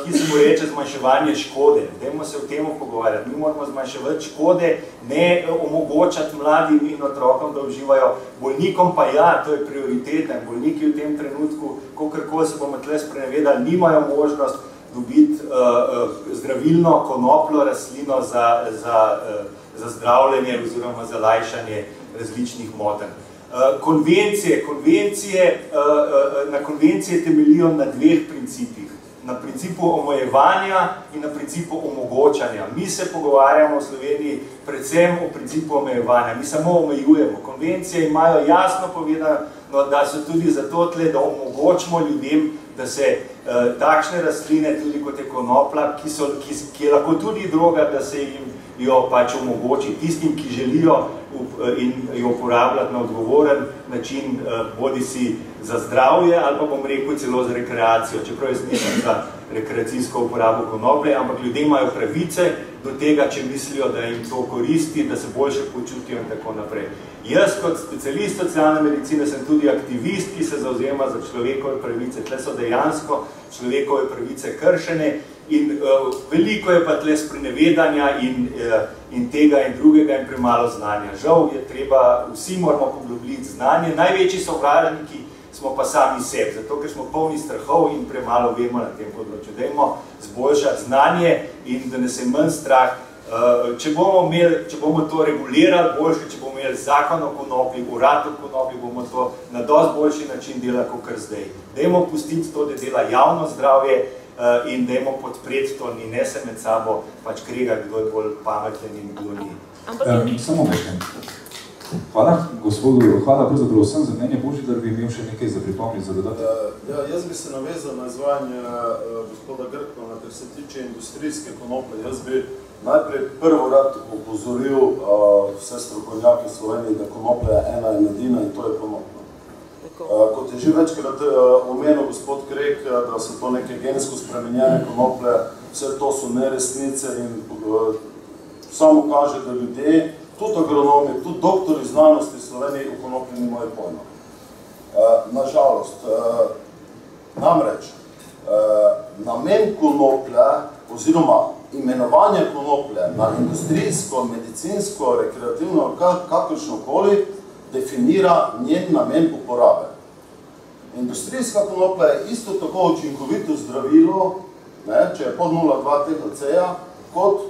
ki se mu reče zmanjševanje škode. Dajmo se o tem pogovarjati. Mi moramo zmanjševati škode, ne omogočati mladim in otrokom, da uživajo. Bolnikom pa ja, to je prioriteten. Bolniki v tem trenutku, kakorkoli se bomo tle sprenevedali, nimajo možnost dobiti uh, zdravilno konoplo rastlino za, za, uh, za zdravljenje oziroma za lajšanje različnih motenj. Konvencije, konvencije, na konvencije temeljijo na dveh principih na principu omojevanja in na principu omogočanja. Mi se pogovarjamo v Sloveniji predvsem o principu omejevanja. Mi samo omejujemo. Konvencije imajo jasno povedano, da so tudi zato tle, da omogočimo ljudem, da se uh, takšne rastline, tudi kot je konopla, ki, so, ki, ki je lahko tudi droga, da se jim jo pač omogoči tistim, ki želijo in jo uporabljati na odgovoren način, bodi si za zdravje ali pa bom rekel celo za rekreacijo, čeprav jaz nisem za rekreacijsko uporabo konoplje, ampak ljudje imajo pravice do tega, če mislijo, da jim to koristi, da se boljše počutijo in tako naprej. Jaz kot specialist socialne medicine sem tudi aktivist, ki se zauzema za človekove pravice. Tle so dejansko človekove pravice kršene in uh, veliko je pa tle sprenevedanja in, uh, in tega in drugega in premalo znanja. Žal je treba, vsi moramo poglobljiti znanje. Največji sovražniki smo pa sami sebi, zato ker smo polni strahov in premalo vemo na tem področju. Dajmo zboljšati znanje in da nas je manj strah. Uh, če, bomo imeli, če bomo to regulirali boljše, če bomo imeli zakon o konoplji, urad o konoplji, bomo to na dosti boljši način delali, kot kar zdaj. Dajmo pustiti to, da dela javno zdravje uh, in dajmo podpreti to, ni ne se med sabo pač krega, kdo je bolj pameten in kdo ni. Ampak, um, samo nekaj. Hvala, gospodu, hvala pravzaprav vsem za mnenje Boži, da bi imel še nekaj za pripomniti, za dodati. Ja, jaz bi se navezal na izvajanje gospoda Grkona, ker se tiče industrijske konoplje. Jaz bi najprej prvo rad upozoril uh, vse strokovnjake Slovenije, da konoplja je ena in edina in to je konoplja. Uh, kot je že večkrat uh, omenil gospod Krek, da so to neke gensko spremenjene konoplje, vse to so neresnice in uh, samo kaže, da ljudje tudi agronomi, tudi doktori znanosti Slovenije v konoplji nimajo pojma. Uh, nažalost, uh, namreč, uh, namen konoplja oziroma imenovanje konoplje na industrijsko, medicinsko, rekreativno, kakršno koli, definira njen namen uporabe. Industrijska konoplja je isto tako učinkovito zdravilo, ne, če je pod 0,2 THC-ja, kot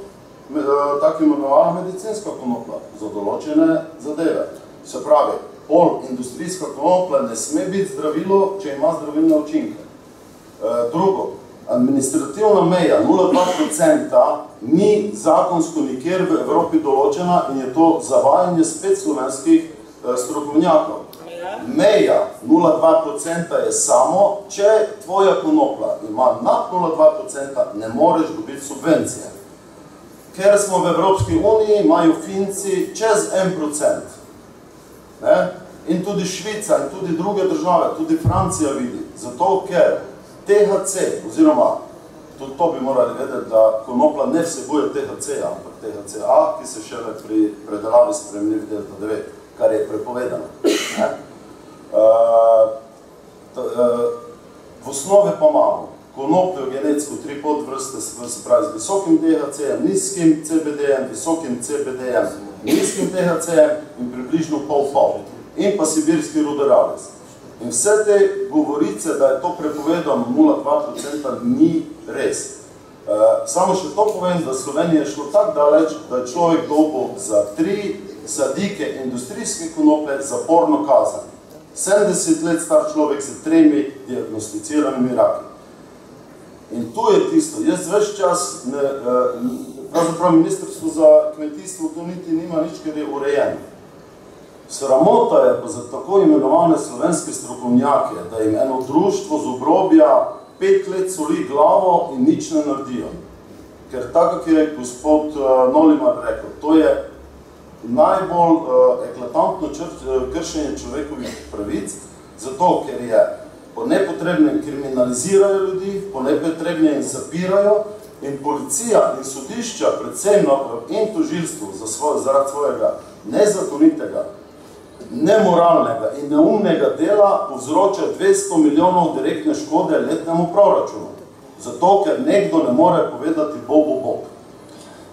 Eh, tako imenovana medicinska konoplja za določene zadeve. Se pravi, pol industrijska konoplja ne sme biti zdravilo, če ima zdravilne učinke. E, drugo, administrativna meja 0,2% ni zakonsko nikjer v Evropi določena in je to zavajanje spet slovenskih e, strokovnjakov. Meja 0,2% je samo, če tvoja konopla ima nad 0,2%, ne moreš dobiti subvencije ker smo v Evropski uniji, imajo Finci čez 1%. Ne? In tudi Švica in tudi druge države, tudi Francija vidi. Zato, ker THC, oziroma tudi to bi morali vedeti, da konopla ne vsebuje THC, ampak THCA, ki se šele pri predelavi spremljiv delta 9, kar je prepovedano. Ne? Uh, to, uh, v osnovi pa imamo konopljo genetsko tri podvrste, se pravi z visokim THC-jem, nizkim CBD-jem, visokim CBD-jem, nizkim THC-jem in približno pol-pol. In pa sibirski ruderalis. In vse te govorice, da je to prepovedano 0,2%, ni res. Uh, samo še to povem, da Slovenija je šlo tako daleč, da je človek dobil za tri sadike industrijske konoplje zaporno kazen. 70 let star človek z tremi diagnosticiranimi raki. In to je tisto, jaz več čas, ne, eh, pravzaprav ministrstvo za kmetijstvo to niti nima nič, ker je urejeno. Sramota je pa za tako imenovane slovenske strokovnjake, da jim eno društvo z obrobja pet let soli glavo in nič ne naredijo. Ker tako, kak je gospod uh, Nolimar rekel, to je najbolj uh, eklatantno uh, kršenje človekovih pravic, zato ker je po nepotrebnem kriminalizirajo ljudi, po nepotrebnem zapirajo in policija in sodišča, predvsem in tožilstvo za svoje, zaradi svojega nezakonitega, nemoralnega in neumnega dela povzroča 200 milijonov direktne škode letnemu proračunu. Zato, ker nekdo ne more povedati bo, bo, bo.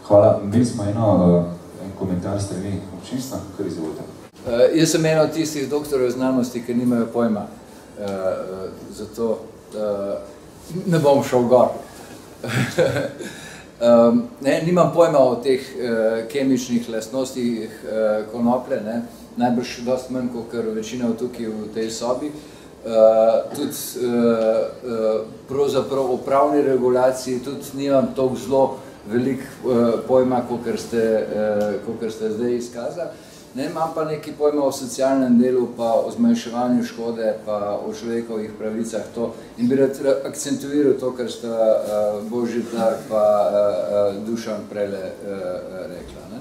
Hvala. Mi smo eno, en komentar strani občinstva, kar izvolite. Uh, jaz sem eno od tistih doktorjev znanosti, ki nimajo pojma. Uh, zato uh, ne bom šel gor. um, ne, nimam pojma o teh uh, kemičnih lastnostih uh, konople, ne. Najbrž dost manj, kot večina tukaj v tej sobi. Uh, tudi uh, pravzaprav o pravni regulaciji tudi nimam toliko zelo velik uh, pojma, kot ste, uh, ste zdaj izkazali. Ne, imam pa neki pojma o socialnem delu, pa o zmanjševanju škode, pa o človekovih pravicah. To. In bi rad akcentuiral to, kar sta uh, Božji dar pa uh, Dušan prele uh, rekla. Ne.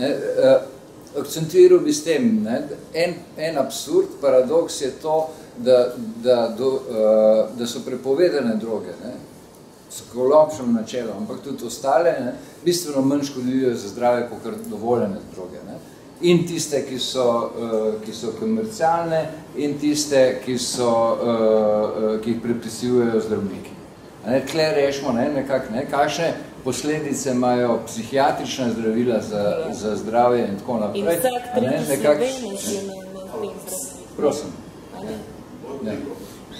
Ne, uh, akcentuiral bi s tem, ne, en, en absurd, paradoks je to, da, da, do, uh, da so prepovedane droge, ne, s kolopšnim načelom, ampak tudi ostale, ne, bistveno manj škodljive za zdrave, kot dovoljene droge. Ne in tiste, ki so, uh, ki so komercialne in tiste, ki, so, uh, uh, ki jih prepisujejo zdravniki. Ne, tle rešimo ne, nekak, ne, kakšne posledice imajo psihiatrična zdravila za, za zdravje in tako naprej. In vsak tretji nekak... Sloveniji si ima Prosim. Ne.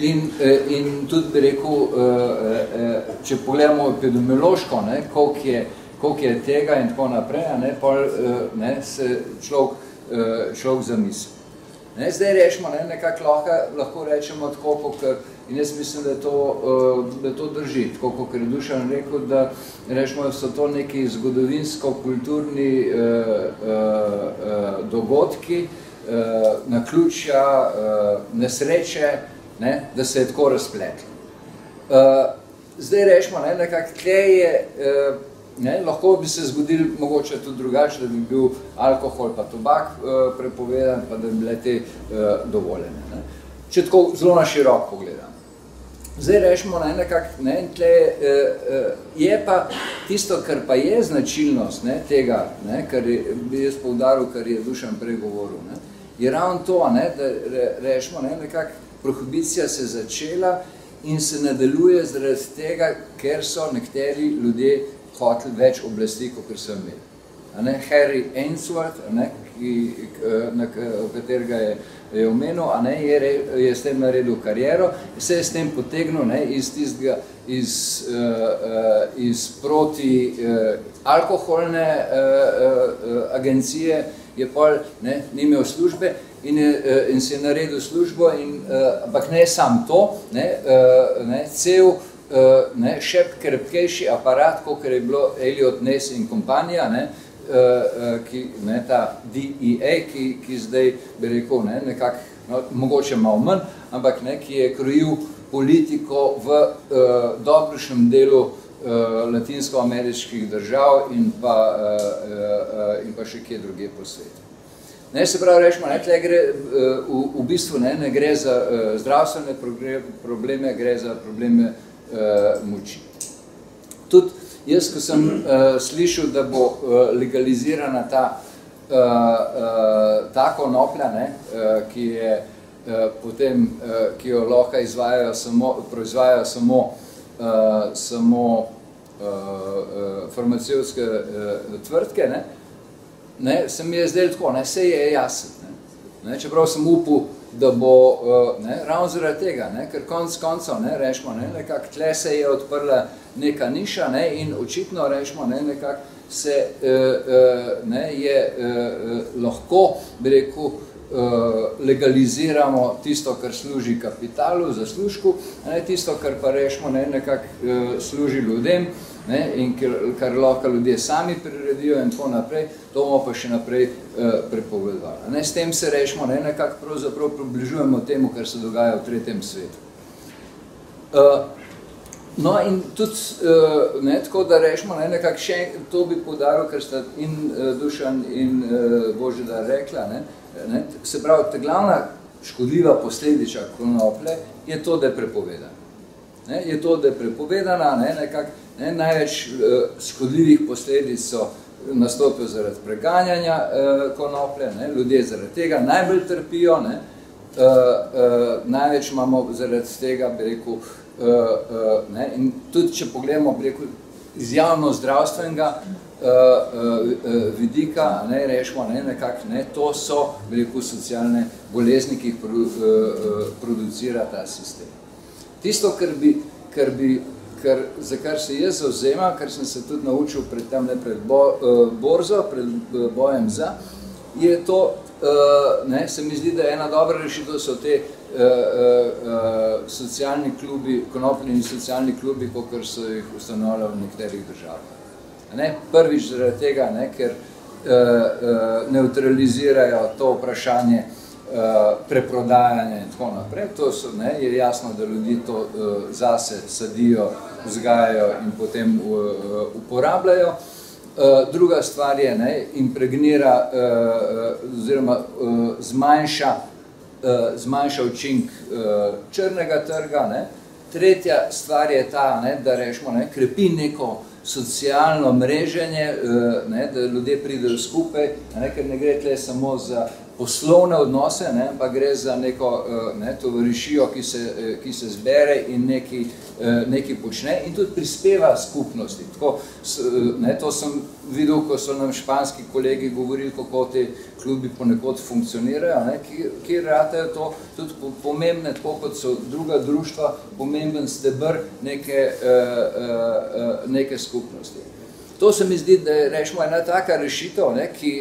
In, eh, in tudi bi rekel, če pogledamo epidemiološko, ne, koliko, je, koliko je tega in tako naprej, ne, pol, ne, se človek, človek zamisli. Ne, zdaj rečemo, ne, nekako lahko, lahko rečemo tako, kot In jaz mislim, da to, da to drži, tako kot je Dušan rekel, da rečemo, so to neki zgodovinsko-kulturni eh, eh, dogodki, eh, naključja, eh, nesreče, ne, da se je tako razpletlo. Eh, zdaj rečemo, ne, nekako tle je, eh, ne, lahko bi se zgodil mogoče tudi drugače, da bi bil alkohol pa tobak eh, prepovedan, pa da bi bile te eh, dovoljene. Ne. Če tako zelo na širok pogledam. Zdaj rečemo na nekak, ne, tle, eh, eh, je pa tisto, kar pa je značilnost ne, tega, ne, kar je, bi jaz poudaril, kar je Dušan pregovoril, ne, je ravno to, ne, da re, rečemo, ne, nekak prohibicija se začela in se nadaljuje zaradi tega, ker so nekateri ljudje hoteli več oblasti, kot so imeli. A ne, Harry Ainsworth, a ne, ki, na katerega je je omenil, a ne, je, je s tem naredil kariero, se je s tem potegnil ne, iz tistega, iz, uh, uh, iz proti uh, alkoholne uh, uh, agencije, je pol, ne, ni imel službe in, je, uh, in si je naredil službo, in, uh, ampak ne sam to, ne, uh, ne, cel uh, ne, še krepkejši aparat, kot je bilo Elliot Ness in kompanija, ne, uh, uh, ki, ne, ta DEA, ki, ki zdaj bi rekel, ne, nekak, no, mogoče malo manj, ampak ne, ki je krojil politiko v uh, dobrošnjem delu uh, latinsko-ameriških držav in pa, uh, uh, in pa še kje druge po svetu. Ne, se pravi, rečemo, ne, gre, uh, v, v bistvu ne, ne gre za uh, zdravstvene probleme, gre za probleme uh, moči. Tudi Jaz, ko sem uh, slišal, da bo uh, legalizirana ta, uh, uh, ta konoplja, ne, uh, ki, je, uh, potem, uh, ki jo lahko izvajajo samo, proizvajajo samo, uh, samo uh, uh, farmacevtske uh, tvrtke, ne, ne, se mi je zdaj tako, ne, vse je jasen. Ne, ne, čeprav sem upal, da bo uh, ne, ravno zaradi tega, ne, ker konc koncev, ne, rečemo, ne, nekak tle se je odprla neka niša ne, in očitno rečemo, ne, nekak se uh, uh, ne, je uh, lahko, bi rekel, legaliziramo tisto, kar služi kapitalu, zaslužku, ne, tisto, kar pa rečemo, ne, nekak služi ljudem, ne, in kar, kar lahko ljudje sami priredijo in tako naprej, to bomo pa še naprej uh, prepovedovali. Ne, s tem se rečemo, ne, nekak pravzaprav približujemo temu, kar se dogaja v tretjem svetu. No in tudi, uh, ne, tako da rečemo, ne, nekak še to bi podaril, ker sta in uh, Dušan in uh, Božeda rekla, ne, ne, se pravi, ta glavna škodljiva poslediča konople je to, da je prepovedana. Ne, je to, da je prepovedana, ne, nekak, ne, največ uh, škodljivih posledic so nastopijo zaradi preganjanja uh, konople, ne, ljudje zaradi tega najbolj trpijo, ne, uh, uh, največ imamo zaradi tega, bi rekel, Uh, uh, ne, in tudi, če pogledamo preko iz javno zdravstvenega uh, uh, vidika, ne, rešimo, ne, nekak, ne, to so veliko socialne bolezni, ki jih pro, uh, producira ta sistem. Tisto, kar bi, kar bi kar, za kar se jaz zauzemam, kar sem se tudi naučil pred tam ne, pred bo, uh, borzo, pred uh, bojem za, je to, uh, ne, se mi zdi, da je ena dobra rešitev, so te uh, uh, socialni klubi, konopljeni socialni klubi, kot so jih ustanovali v nekaterih državah. Ne? Prvič zaradi tega, ne? ker uh, uh, neutralizirajo to vprašanje uh, preprodajanja in tako naprej. To so, ne? je jasno, da ljudi to uh, zase sadijo, vzgajajo in potem uh, uporabljajo. Uh, druga stvar je, ne, impregnira uh, oziroma uh, zmanjša uh, zmanjša učink uh, črnega trga. Ne. Tretja stvar je ta, ne, da rečemo, ne, krepi neko socialno mreženje, uh, ne, da ljudje pridejo skupaj, ne, ker ne gre tle samo za poslovne odnose, ne, pa gre za neko ne, tovarišijo, ki se, ki se zbere in neki, neki počne in tudi prispeva skupnosti. Tako, ne, to sem videl, ko so nam španski kolegi govorili, kako te klubi ponekod funkcionirajo, ne, kjer ratejo to tudi pomembne, tako kot so druga društva, pomemben stebr neke, neke skupnosti. To se mi zdi, da je rečemo ena taka rešitev, ne, ki,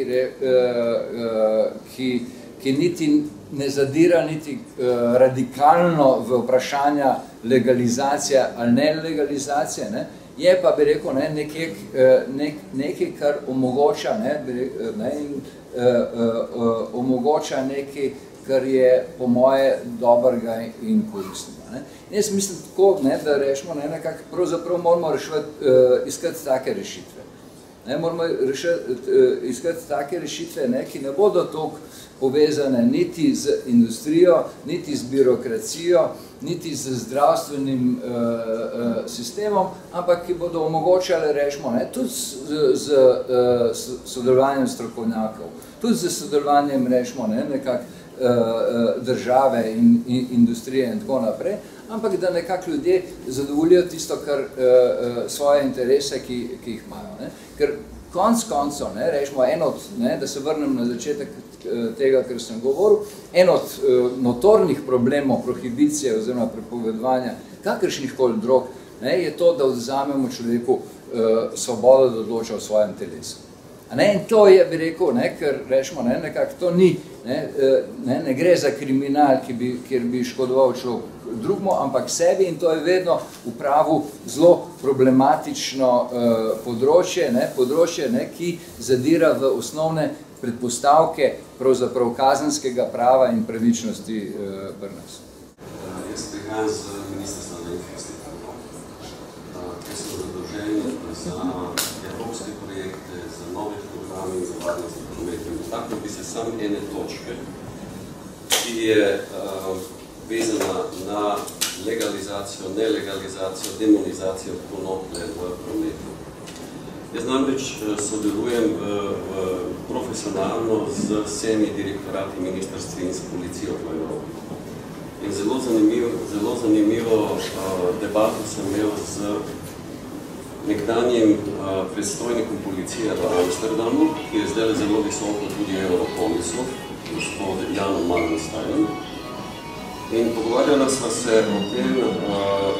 ki, ki niti ne zadira niti radikalno v vprašanja legalizacije ali nelegalizacije, ne, je pa, bi rekel, ne, nekaj, nek, nekaj, kar omogoča, ne, ne, in, uh, uh, omogoča nekaj, kar je po moje dobrega in koristnega. Ne. In jaz mislim tako, ne, da rešimo, ne, nekako pravzaprav moramo rešiti, uh, iskati take rešitve. Ne, moramo rešiti, uh, iskati take rešitve, ne, ki ne bodo toliko povezane niti z industrijo, niti z birokracijo, niti z zdravstvenim uh, uh, sistemom, ampak ki bodo omogočale, rešimo, ne, tudi z, z uh, sodelovanjem strokovnjakov, tudi z sodelovanjem, rešimo, ne, nekak, uh, države in, in industrije in tako naprej, ampak da nekako ljudje zadovoljijo tisto, kar uh, svoje interese, ki, ki jih imajo. Ne. Ker konc koncev, ne, rečemo, en od, ne, da se vrnem na začetek tega, kar sem govoril, en od notornih problemov prohibicije oziroma prepovedovanja kakršnih koli drog, ne, je to, da odzamemo človeku svobodo, da odloča o svojem telesu. Ne, in to je, bi rekel, ne, ker rečemo, ne, nekako to ni, ne, ne, ne gre za kriminal, ki bi, kjer bi škodoval človek drugmo, ampak sebi in to je vedno v pravu zelo problematično uh, področje, ne, področje ne, ki zadira v osnovne predpostavke pravzaprav kazenskega prava in pravičnosti uh, pri nas. Uh, jaz prihajam z ministrstva na infrastrukturo, uh, ki so zadolženi za evropske projekte, za nove programe in za varnost prometu. Tako bi se sam ene točke, ki je uh, vezana na legalizacijo, nelegalizacijo, demonizacijo konoplje v prometu. Jaz namreč eh, sodelujem v, v profesionalno z vsemi direktorati ministrstvi in s policijo v Evropi. In zelo zanimivo, zelo zanimivo uh, debato sem imel z nekdanjim uh, predstojnikom policije v Amsterdamu, ki je zdaj zelo visoko tudi v Europomisu, gospod Janom Magnusteinom, In pogovarjala sva se o tem, uh,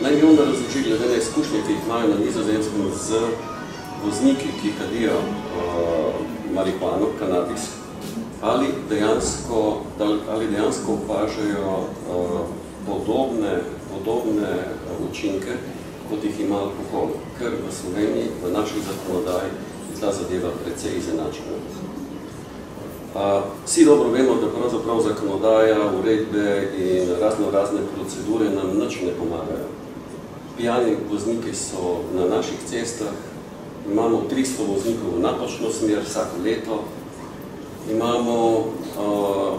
naj bi onda razločili glede na izkušnje, ki jih imajo na nizozemskem z vozniki, ki kadijo uh, marihuano, kanabis, ali dejansko, ali dejansko opažajo uh, podobne, podobne učinke, kot jih ima alkohol, ker v Sloveniji, v naših zakonodaji, je ta zadeva precej izenačena. Vsi dobro vemo, da pravzaprav zakonodaja, uredbe in razno razne procedure nam nič ne pomagajo. Pijani vozniki so na naših cestah, imamo 300 voznikov v napačno smer vsako leto, imamo uh,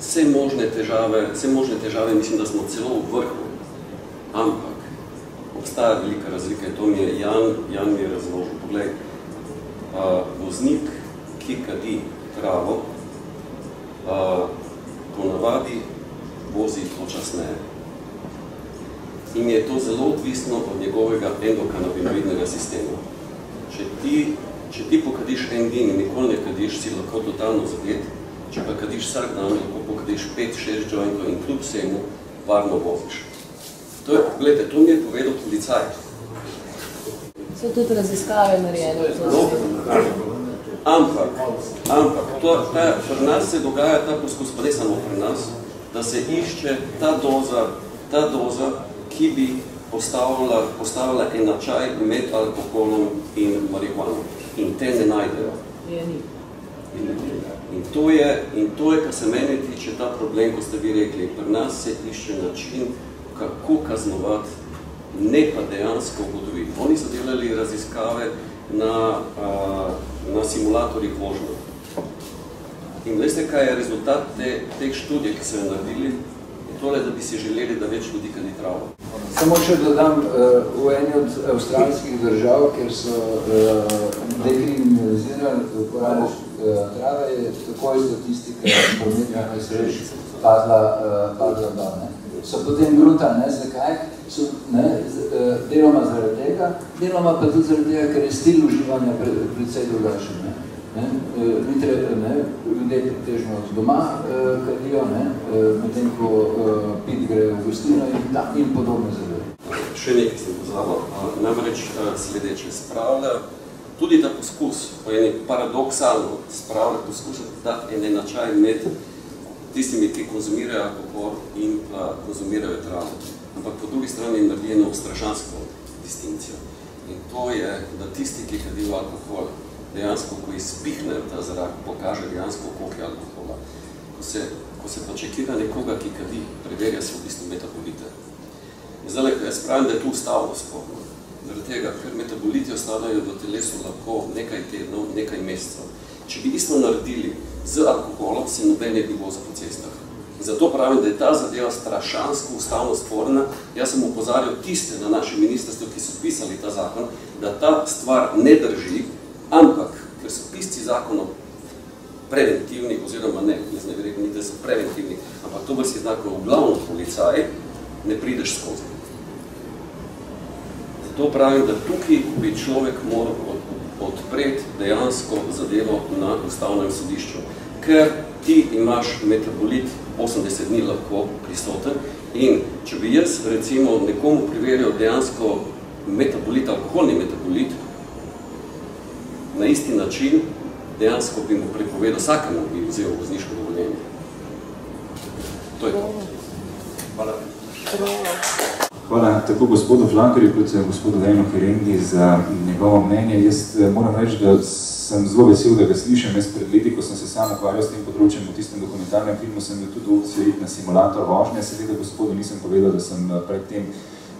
vse možne težave, vse možne težave, mislim, da smo celo v vrhu, ampak obstaja velika razlika, to mi je Jan, Jan mi je razložil. Poglej, uh, voznik, ki kadi, travo, uh, ponavadi vozi počasneje. In je to zelo odvisno od njegovega endokanabinoidnega sistema. Če ti, če ti pokadiš en din in nikoli ne kadiš, si lahko totalno zadet, če pa kadiš vsak dan, lahko pokadiš 5-6 jointov in kljub vsemu varno voziš. To je, gledajte, to mi je povedal policaj. So tudi raziskave narejene. Ampak, ampak to, ta, pri nas se dogaja ta poskus, pa ne samo pri nas, da se išče ta doza, ta doza ki bi postavila, postavila enačaj med alkoholom in marihuanom. In te ne najdejo. In, in, to je, in to je, kar se meni tiče, ta problem, ko ste vi rekli, pri nas se išče način, kako kaznovati, ne pa dejansko ugotoviti. Oni so delali raziskave na, na simulatorjih vožnje. In veste, kaj je rezultat te, teh študij, ki so jo naredili? Tole, da bi si želeli, da več ljudi kadi travo. Samo še dodam, v eni od avstralskih držav, kjer so dekriminalizirali uporabe trave je takoj statistika prometnih nesreč padla, uh, padla dol. So potem gruta, ne, zakaj? So, ne, z, uh, deloma zaradi tega, deloma pa tudi zaradi tega, ker je stil uživanja pre, predvsej drugačen. Ne. Ne, uh, tre, ne, ljudje težno doma uh, kadijo, ne, uh, medtem ko uh, pit gre v gostino in, in podobne zadeve. Še nekaj sem pozabil, namreč sledeče spravlja tudi ta poskus, po eni paradoksalno spravlja poskusati dati en enačaj med tistimi, ki konzumirajo alkohol in pa konzumirajo travo. Ampak po drugi strani naredi eno strašansko distinkcijo. In to je, da tisti, ki kadijo alkohol, dejansko, ko izpihnejo ta zrak, pokaže dejansko, koliko je alkohola. Ko se, ko se pa čekira nekoga, ki kadi, preverja se v bistvu metabolite. Zdaj, jaz pravim, da je tu ustavno sporno. Zaradi tega, ker metaboliti ostanajo v telesu lahko nekaj tednov, nekaj mesecev. Če bi isto naredili z alkoholom, se noben ne bi vozil po cestah. Zato pravim, da je ta zadeva strašansko ustavno sporna. Jaz sem upozarjal tiste na našem ministrstvu, ki so pisali ta zakon, da ta stvar ne drži, ampak, ker so pisci zakonov preventivni, oziroma ne, jaz ne bi rekel, da so preventivni, ampak to vrsti znakov v glavno policaj, ne prideš skozi. Zato pravim, da tukaj bi človek moral odpreti dejansko zadevo na ustavnem sodišču, ker ti imaš metabolit 80 dni lahko pristoten in če bi jaz recimo nekomu priverjal dejansko metabolit, alkoholni metabolit, na isti način dejansko bi mu prepovedal, vsakemu bi vzel vozniško dovoljenje. To je to. Hvala. Hvala tako gospodu Flankerju, kot se gospodu Dejno Herendi za njegovo mnenje. Jaz eh, moram reči, da sem zelo vesel, da ga slišim. Jaz pred leti, ko sem se sam ukvarjal s tem področjem v tistem dokumentarnem filmu, sem bil tudi opcijo iti na simulator vožnje. Seveda gospodu nisem povedal, da sem eh, predtem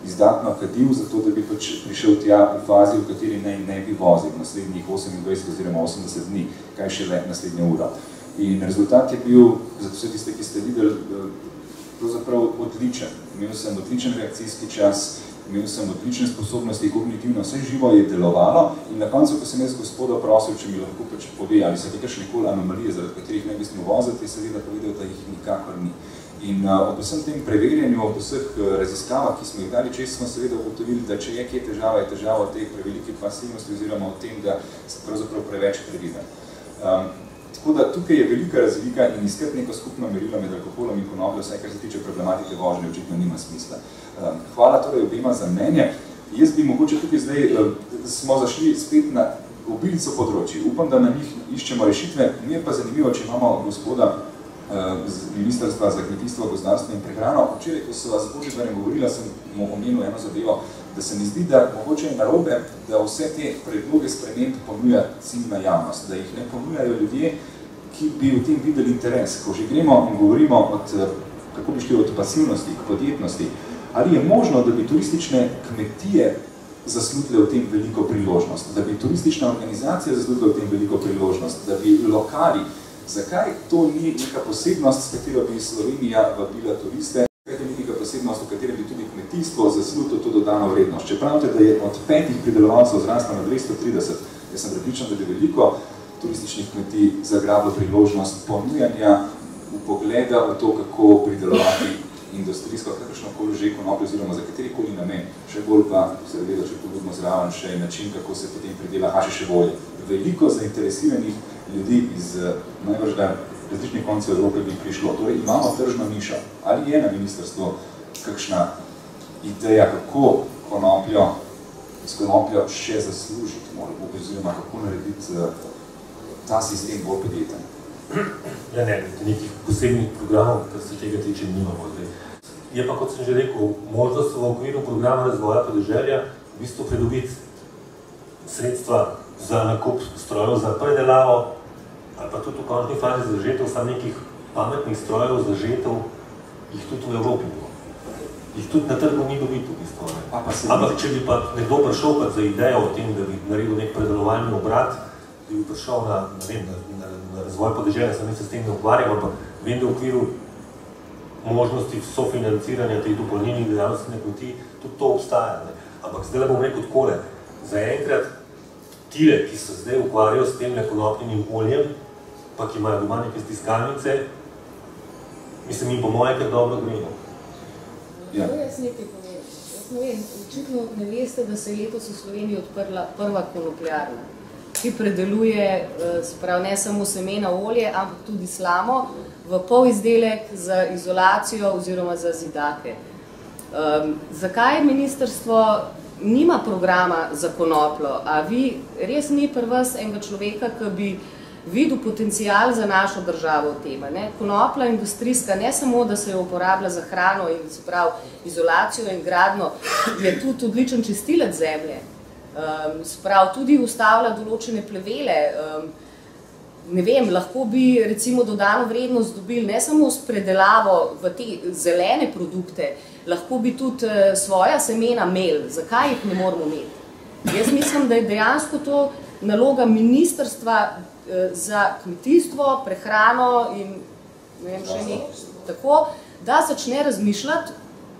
izdatno kadil, zato da bi pač prišel tja v fazi, v kateri ne, ne bi vozil naslednjih 28 oziroma 80 dni, kaj še le naslednja ura. In rezultat je bil, za vse tiste, ki ste videli, eh, pravzaprav odličen. Imel sem odličen reakcijski čas, imel sem odlične sposobnosti, kognitivno vse živo je delovalo in na koncu, ko sem jaz gospoda prosil, če mi lahko pač pove, ali so kakšne koli anomalije, zaradi katerih ne bi smo voziti, je seveda povedal, da jih nikakor ni. In uh, ob vsem tem preverjanju, ob vseh uh, raziskavah, ki smo jih dali čez, smo seveda ugotovili, da če je kje težava, je težava v teh prevelike pasivnosti oziroma v tem, da se pravzaprav preveč previde. Um, Tako da tukaj je velika razlika in iskati neko skupno merilo med alkoholom in konopljo, vse kar se tiče problematike vožnje, očitno nima smisla. Ehm, hvala torej obima za mnenje. Jaz bi mogoče tukaj zdaj, ehm, smo zašli spet na obilico področji. Upam, da na njih iščemo rešitve. Mi je pa zanimivo, če imamo gospoda ehm, z Ministrstva za kmetijstvo, gozdarstvo in prehrano. Včeraj, ko so vas Božibarjem govorila, sem mu omenil eno zadevo, da se mi zdi, da mogoče je narobe, da vse te predloge sprememb ponuja ciljna javnost, da jih ne ponujajo ljudje, ki bi v tem videli interes. Ko že gremo in govorimo od, eh, kako bi šli od pasivnosti k podjetnosti, ali je možno, da bi turistične kmetije zaslutile v tem veliko priložnost, da bi turistična organizacija zaslutila v tem veliko priložnost, da bi lokali, zakaj to ni neka posebnost, s katero bi Slovenija vabila turiste, zakaj to ni neka posebnost, v katerem bi tudi kmetijstvo zasluto to dodano vrednost. Če pravite, da je od petih pridelovalcev zrasla na 230, jaz sem pripričan, da bi veliko turističnih kmetij zagrabilo priložnost ponujanja v pogleda v to, kako pridelovati industrijsko, kakršno koli že konoplje, oziroma za katerikoli namen, še bolj pa, seveda, če podobno zraven, še način, kako se potem pridela, a še bolje. Veliko zainteresiranih ljudi iz najvržda različnih koncev Evrope bi prišlo. Torej, imamo tržno nišo. Ali je na ministrstvu kakšna ideja, kako konopljo, s konopljo še zaslužiti, oziroma kako narediti ta sistem bolj podjeten. Ja, ne, nekih posebnih programov, kar se tega tiče, nimamo zdaj. Je pa, kot sem že rekel, možnost v okviru programa razvoja podeželja v bistvu pridobiti sredstva za nakup strojev za predelavo ali pa tudi v končni fazi za žetev, sam nekih pametnih strojev za žetev, jih tudi v Evropi bilo. Jih tudi na trgu ni dobiti v bistvu. Ampak, če bi pa nekdo prišel za idejo o tem, da bi naredil nek predelovalni obrat, bi prišel na, na, vem, na, na, na razvoj podeželja, sem se s tem ne ukvarjam, ampak vem, da v okviru možnosti sofinanciranja teh dopolnilnih dejavnosti na kmetij, tudi to obstaja. Ne. Ampak zdaj bom rekel takole, zaenkrat tile, ki se zdaj ukvarjajo s tem nekonopnim oljem, pa ki imajo doma neke stiskalnice, mislim, mi po moje, ker dobro gremo. Ja. Jaz nekaj povem. Jaz ne vem, očitno ne veste, da se je letos v Sloveniji odprla prva konopljarna, ki predeluje, eh, se pravi, ne samo semena olje, ampak tudi slamo v pol izdelek za izolacijo oziroma za zidake. Um, zakaj ministrstvo nima programa za konoplo, a vi res ni pri vas enega človeka, ki bi videl potencial za našo državo v tem. Ne? Konopla industrijska ne samo, da se jo uporablja za hrano in sprav, izolacijo in gradno, je tudi odličen čistilec zemlje. Um, sprav, tudi ustavlja določene plevele. Um, ne vem, lahko bi recimo dodano vrednost dobili ne samo s predelavo v te zelene produkte, lahko bi tudi uh, svoja semena imeli. Zakaj jih ne moramo imeti? Jaz mislim, da je dejansko to naloga ministrstva za kmetijstvo, prehrano in ne vem, še nekaj. Tako, da začne razmišljati,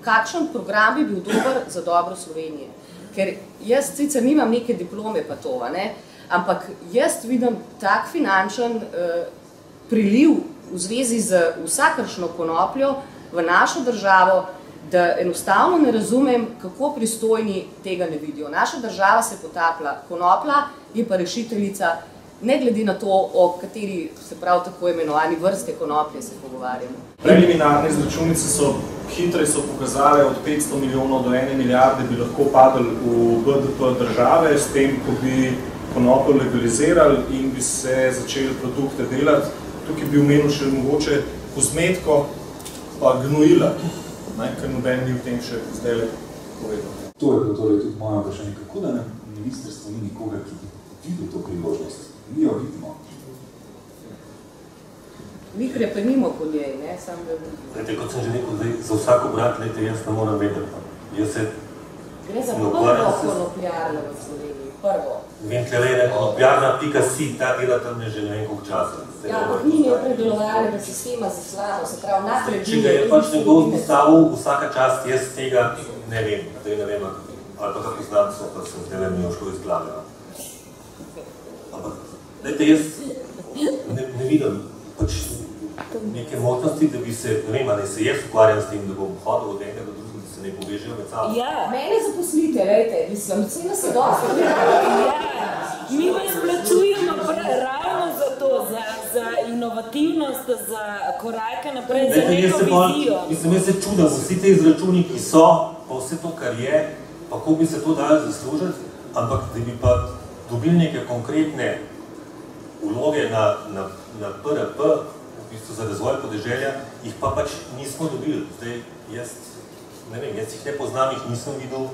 kakšen program bi bil dober za dobro Slovenije. Ker jaz sicer nimam neke diplome pa to, ne? ampak jaz vidim tak finančen uh, priliv v zvezi z vsakršno konopljo v našo državo, da enostavno ne razumem, kako pristojni tega ne vidijo. Naša država se potaplja, konopla je pa rešiteljica, ne glede na to, o kateri se prav tako imenovani vrste konoplje se pogovarjamo. Preliminarne izračunice so hitre, so pokazale od 500 milijonov do 1 milijarde bi lahko padali v BDP države, s tem, ko bi konoplo legalizirali in bi se začeli produkte delati. Tukaj bi omenil še mogoče kozmetko pa gnojila ne, ker noben ni v tem še zdaj le povedal. To je torej tudi moja vprašanje, kako da na ministrstvu ni nikoga, ki bi videl to priložnost? Mi jo vidimo. Mi krepenimo po njej, ne, sam da vidimo. Kot sem že rekel, zdaj, za vsako brat, lejte, jaz ne moram vedeti. Jaz se Gre za prvo konopljarno v Sloveniji, prvo. Ventilere, konopljarna.si, ta dela tam ne že ne vem koliko časa. Ja, ampak ni ne predelovalnega sistema za slano, se pravi, na predini. Če ga je pač nekdo postavil vsaka čast, jaz tega ne vem, zdaj ne vem, ali pa kako znam so, pa sem zdaj mi ošlo iz glave. Ampak, dajte, jaz ne, ne vidim pač neke možnosti, da bi se, ne vem, ali se jaz ukvarjam s tem, da bom hodil od enega do drugega, da se ne povežejo med sabo. Ja, mene zaposlite, vejte, mislim, cena se dosti. Ja, mi vas plačujemo ravno za to, za, za inovativnost, za korake naprej, za neko vizijo. Mislim, jaz se čudam, vsi te izračuni, ki so, pa vse to, kar je, pa kako bi se to dali zaslužiti, ampak da bi pa dobili neke konkretne vloge na, na, na PRP, v bistvu za razvoj podeželja, jih pa pač nismo dobili. Zdaj, jaz, ne vem, jaz jih ne poznam, jih nisem videl,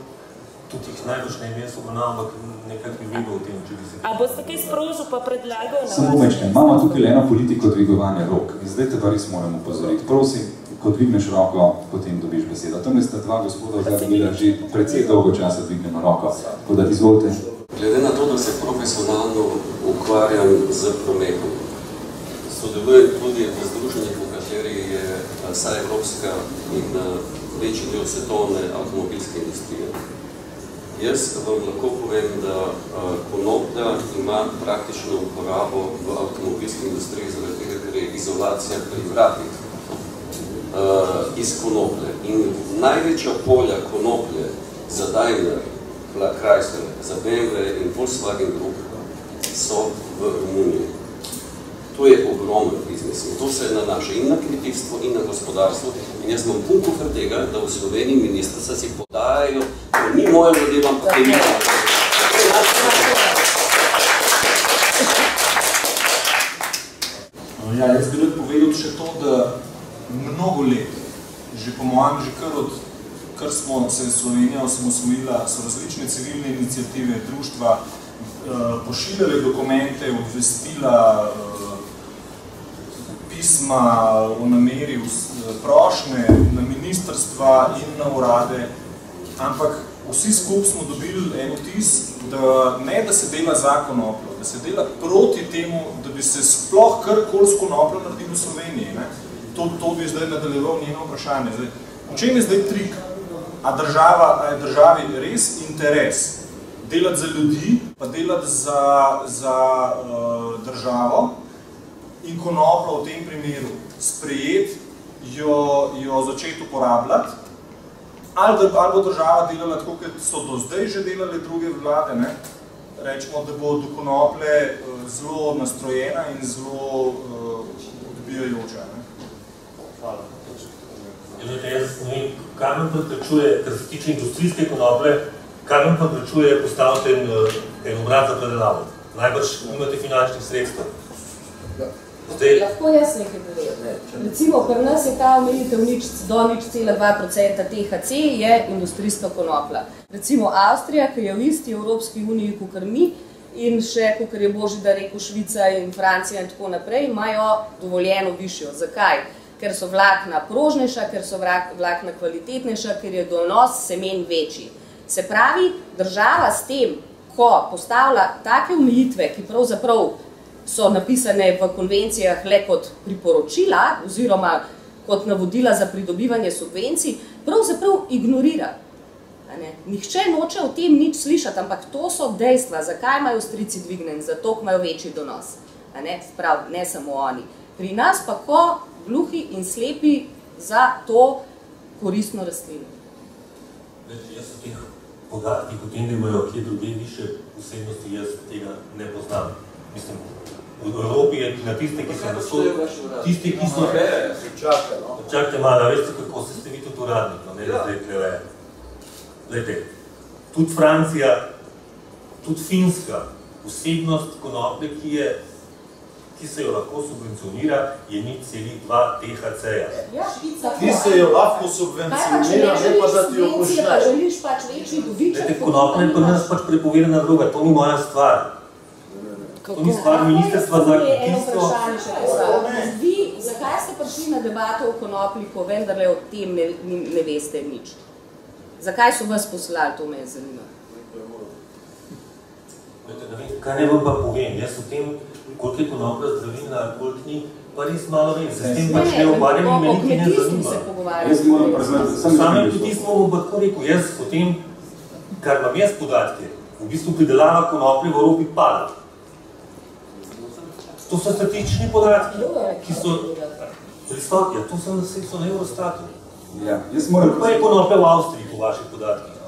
tudi jih najbolj ne bi jaz obravnaval, ampak nekaj bi videl o tem, če bi se... A boste kaj sprožil pa predlagal na Samo mečne, imamo tukaj eno politiko dvigovanja rok in zdaj te pa res moramo upozoriti. Prosim, ko dvigneš roko, potem dobiš besedo. Tam sta dva gospoda zadnjega že precej dolgo časa dvignemo roko. Tako da izvolite. Glede na to, da se profesionalno ukvarjam z prometom, sodelujem tudi v združenjih, v kateri je vsa evropska in večji del svetovne avtomobilske industrije. Jaz vam lahko povem, da konoplja ima praktično uporabo v avtomobilski industriji, zaradi tega, ker je izolacija pri vratih iz konoplje. In največja polja konoplje za Daimler, Chrysler, za BMW in Volkswagen Group so v Romuniji. To je ogromno biznis in to se nanaša in na kmetijstvo, in na gospodarstvo. In jaz imam pun kufr tega, da v Sloveniji ministrstva si podajajo, da ni moja zadeva, ampak je njihova. Ja, jaz bi rad povedal še to, da mnogo let, že po mojem, že kar od kar smo se Slovenija osamosvojila, so različne civilne inicijative, društva pošiljale dokumente, obvestila, pisma o nameri, prošnje na ministrstva in na urade, ampak vsi skup smo dobili en vtis, da ne, da se dela za konoplo, da se dela proti temu, da bi se sploh karkoli s konoplo naredili v Sloveniji. Ne? To, to bi zdaj nadaljeval njeno vprašanje. Zdaj, v čem je zdaj trik? A, država, a je državi res interes delati za ljudi, pa delati za, za uh, državo, in konoplo v tem primeru sprejeti, jo, jo začeti uporabljati, ali, da, ali bo država delala tako, kot so do zdaj že delale druge vlade, ne? rečemo, da bo do konople uh, zelo nastrojena in zelo uh, odbijajoča. Ne? Hvala. Jaz ne vem, kaj nam preprečuje, kar se tiče industrijske konople, kaj nam preprečuje postaviti en, en obrat za predelavo? Najbrž imate finančnih sredstev. Zdaj. Lahko jaz nekaj povem. Recimo, pri nas je ta omejitev nič, do nič cela 2% THC je industrijska konopla. Recimo Avstrija, ki je v isti Evropski uniji, kot mi, in še, kot je Boži, da rekel Švica in Francija in tako naprej, imajo dovoljeno višjo. Zakaj? Ker so vlakna prožnejša, ker so vlakna kvalitetnejša, ker je donos semen večji. Se pravi, država s tem, ko postavlja take omejitve, ki pravzaprav so napisane v konvencijah le kot priporočila oziroma kot navodila za pridobivanje subvencij, pravzaprav ignorira. Nihče noče o tem nič slišati, ampak to so dejstva, zakaj imajo strici dvignen, zato imajo večji donos. Ne? Sprav, ne samo oni. Pri nas pa ko gluhi in slepi za to koristno rastlino. Jaz so teh podatkih, o tem, da imajo kje druge više posebnosti, jaz tega ne poznam. Mislim, v Evropi je na tiste, ki so na so, tiste, ki so... Čakajte malo, veste, kako se ste vi tudi uradnik, no, ne, da zdaj kleveje. Glede, tudi Francija, tudi Finska, posebnost konoplje, ki je ki se jo lahko subvencionira, je ni celi 2 THC-ja. Ja, ki se jo lahko subvencionira, ne pa da ti jo pošljaš. Pa želiš pač večji dobiček. Konoplja je pa nas pač prepovedana droga, to ni moja stvar. To ni stvar ministrstva za kmetijstvo. Vi, zakaj ste prišli na debato o konoplji, ko vendarle o tem ne, ne veste nič? Zakaj so vas poslali, to me je zanima. Kaj ne vam pa povem, jaz o tem, koliko je konoplja zdravilna, koliko ni, pa res malo vem, se s tem pač ne obvarjam in me niti ne zanima. Jaz moram priznati, sem Samem kmetijstvo bom pa tako rekel, jaz o tem, kar imam jaz podatke, v bistvu pridelava konoplje v Evropi pada. To so statični podatki, ki so ja, to na so na Eurostatu. Ja, jaz moram... Kako je konoplja v Avstriji po vaših podatkih?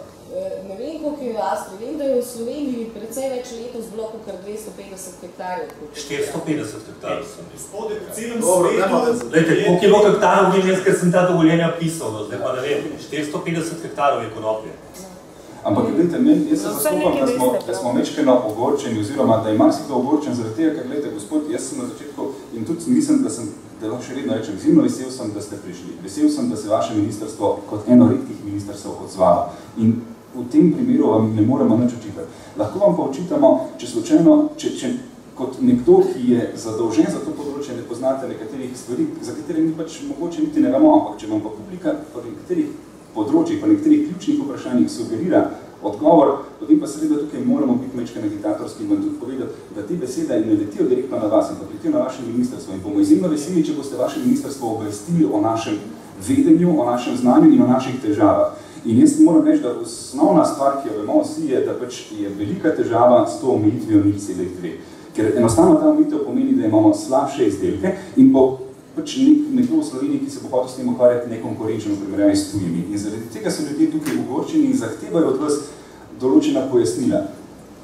Ne vem, koliko je v Avstriji. Vem, da je v Sloveniji precej več letos bilo kar 250 hektarjev. 450 hektarjev sem. Gospode, po celem svetu... Lejte, koliko je bilo hektarov, vem jaz, ker sem ta dovoljenja pisal, no, zdaj pa ne vem, 450 hektarov je konoplje. Ampak, gledajte, men, jaz se zastupam, da smo, da smo mečkeno ogorčeni, oziroma da ima si to ogorčen zaradi tega, ker, gledajte, gospod, jaz sem na začetku in tudi mislim, da sem, da lahko še vedno rečem, zimno vesel sem, da ste prišli. Vesel sem, da se vaše ministrstvo kot eno redkih ministrstv odzvala. In v tem primeru vam ne moremo nič očitati. Lahko vam pa očitamo, če slučajno, če, če kot nekdo, ki je zadolžen za to področje, ne poznate nekaterih stvari, za katere mi pač mogoče niti ne vemo, ampak če vam pa publika po nekaterih področjih, pa nekaterih ključnih vprašanjih sugerira odgovor, potem pa seveda tukaj moramo biti mečke agitatorski in vam tudi povedati, da te besede ne letijo direktno na vas, ampak letijo na vaše ministrstvo. In bomo izjemno veseli, če boste vaše ministrstvo obvestili o našem vedenju, o našem znanju in o naših težavah. In jaz moram reči, da osnovna stvar, ki jo vemo vsi, je, da pač je velika težava s to omejitvijo 0,2. Ker enostavno ta omejitev pomeni, da imamo slabše izdelke in bo pač nek, nekdo v Sloveniji, ki se bo hotel s tem ukvarjati nekonkurenčno primerjavi s tujimi. In zaradi tega so ljudje tukaj ugorčeni in zahtevajo od vas določena pojasnila.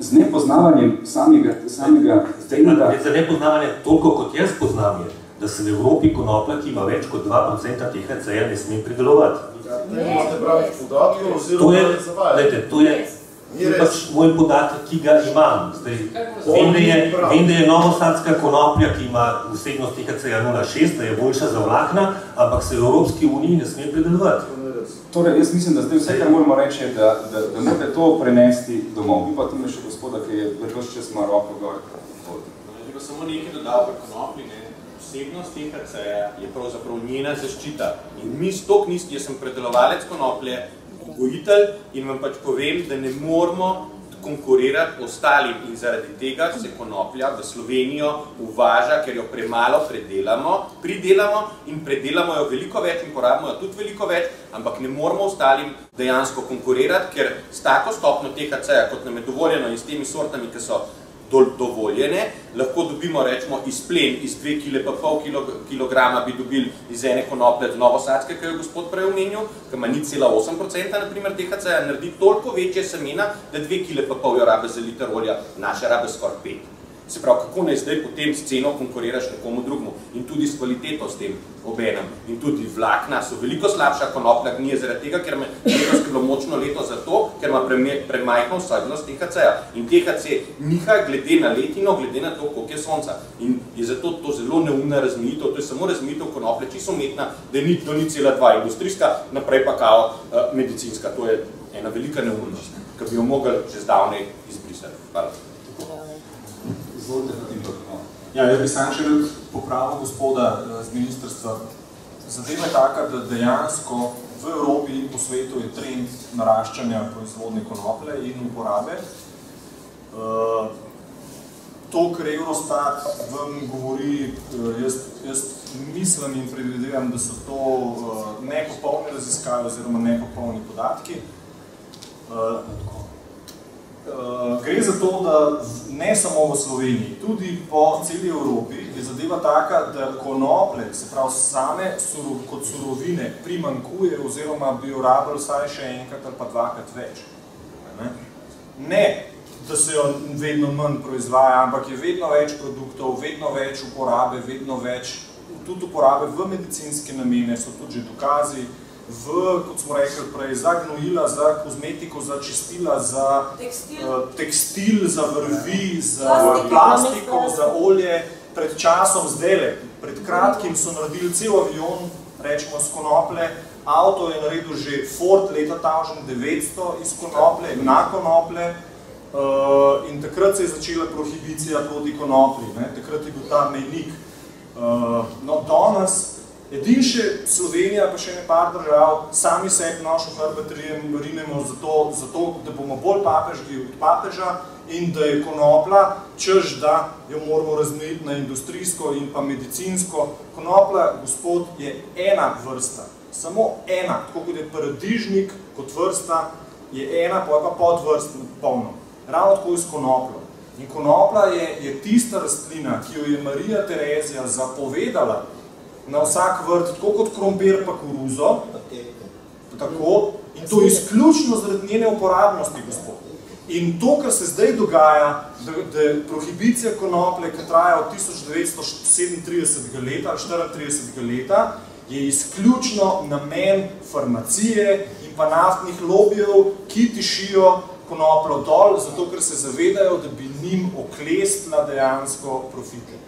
Z nepoznavanjem samega, samega trenda... Za nepoznavanje toliko, kot jaz poznam je, da se v Evropi konoplja, ki ima več kot 2% THC-ja, ne sme pridelovati. Ne, imate pravi podatkov oziroma to je, lejte, to je pač moj podatek, ki ga imam. Zdaj, vem, da je, vem, da je novosadska konoplja, ki ima vsebnost THC-ja 0,6, da je boljša za vlakna, ampak se v Evropski uniji ne sme pridelovati. Torej, jaz mislim, da zdaj vse, kar moramo reči, je, da, da, da morate to prenesti domov. Vi pa tudi še gospoda, ki je vrloš čez ima roko gor. Če pa samo nekaj dodal pri konoplji, ne, vsebnost THC-ja je pravzaprav njena zaščita. In mi stok nist, jaz sem predelovalec konoplje, gojitelj in vam pač povem, da ne moramo konkurirati ostalim in zaradi tega se konoplja v Slovenijo uvaža, ker jo premalo predelamo, pridelamo in predelamo jo veliko več in porabimo jo tudi veliko več, ampak ne moramo ostalim dejansko konkurirati, ker s tako stopno THC-ja, kot nam je dovoljeno in s temi sortami, ki so do, dovoljene, lahko dobimo, rečemo, izplen iz 2 kg pa pol kilograma bi dobili iz ene konoplje z novosadske, ki je gospod prej omenil, ki ima ni cela 8% naprimer THC-ja, naredi toliko večje semena, da 2 kg pa pol jo rabe za liter olja, naše rabe skoraj 5. Se pravi, kako naj zdaj potem s ceno konkuriraš nekomu drugmu in tudi s kvaliteto s tem obenem. In tudi vlakna so veliko slabša konoplja gnije zaradi tega, ker me letos bilo močno leto zato, ker ima premajhno vsebnost THC-ja. In THC niha glede na letino, glede na to, koliko je sonca. In je zato to zelo neumna razmejitev, to je samo razmejitev konoplje, čisto umetna, da ni to ni cela dva industrijska, naprej pa kao uh, medicinska. To je ena velika neumnost, ki bi jo mogli že zdavnej izbrisati. Hvala. Izvolite, Tim Ja, jaz bi sam še rad popravil gospoda z ministrstva. Zadeva je taka, da dejansko v Evropi in po svetu je trend naraščanja proizvodne konoplje in uporabe. To, kar Eurostat vam govori, jaz, jaz mislim in predvidevam, da so to nepopolne raziskave oziroma nepopolni podatki. Uh, gre za to, da ne samo v Sloveniji, tudi po celi Evropi je zadeva taka, da konople, se pravi same surov, kot surovine, primankuje oziroma bi jo rabili vsaj še enkrat ali pa dvakrat več. Ne? ne, da se jo vedno manj proizvaja, ampak je vedno več produktov, vedno več uporabe, vedno več tudi uporabe v medicinske namene, so tudi že dokazi, v, kot smo rekli prej, za gnojila, za kozmetiko, za čistila, za tekstil, uh, tekstil za vrvi, za plastiko, plastiko za olje. Pred časom zdele, pred kratkim so naredili cel avion, rečemo z konople, avto je naredil že Ford leta 1900 iz konople, na konople, uh, in takrat se je začela prohibicija proti konopli, ne? takrat je bil ta mejnik. Uh, no, danes Edin še Slovenija, pa še ne par držav, sami sebi našo hrbet rinemo zato, zato, da bomo bolj papežgi od papeža in da je konopla, čež da jo moramo razmejiti na industrijsko in pa medicinsko. Konopla, gospod, je ena vrsta, samo ena, tako kot je paradižnik kot vrsta, je ena, pa je pa podvrst polno. Ravno tako je s konoplo. In konopla je, je tista rastlina, ki jo je Marija Terezija zapovedala na vsak vrt, tako kot krompir pa koruzo, tako, in to izključno zaradi njene uporabnosti, gospod. In to, kar se zdaj dogaja, da, da je prohibicija konoplje, ki traja od 1937 leta, 34 leta, je izključno namen farmacije in pa naftnih lobijev, ki tišijo konoplo dol, zato ker se zavedajo, da bi njim oklestila dejansko profite.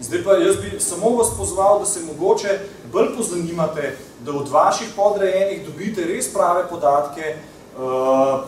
Zdaj pa jaz bi samo vas pozval, da se mogoče bolj pozanimate, da od vaših podrejenih dobite res prave podatke, uh,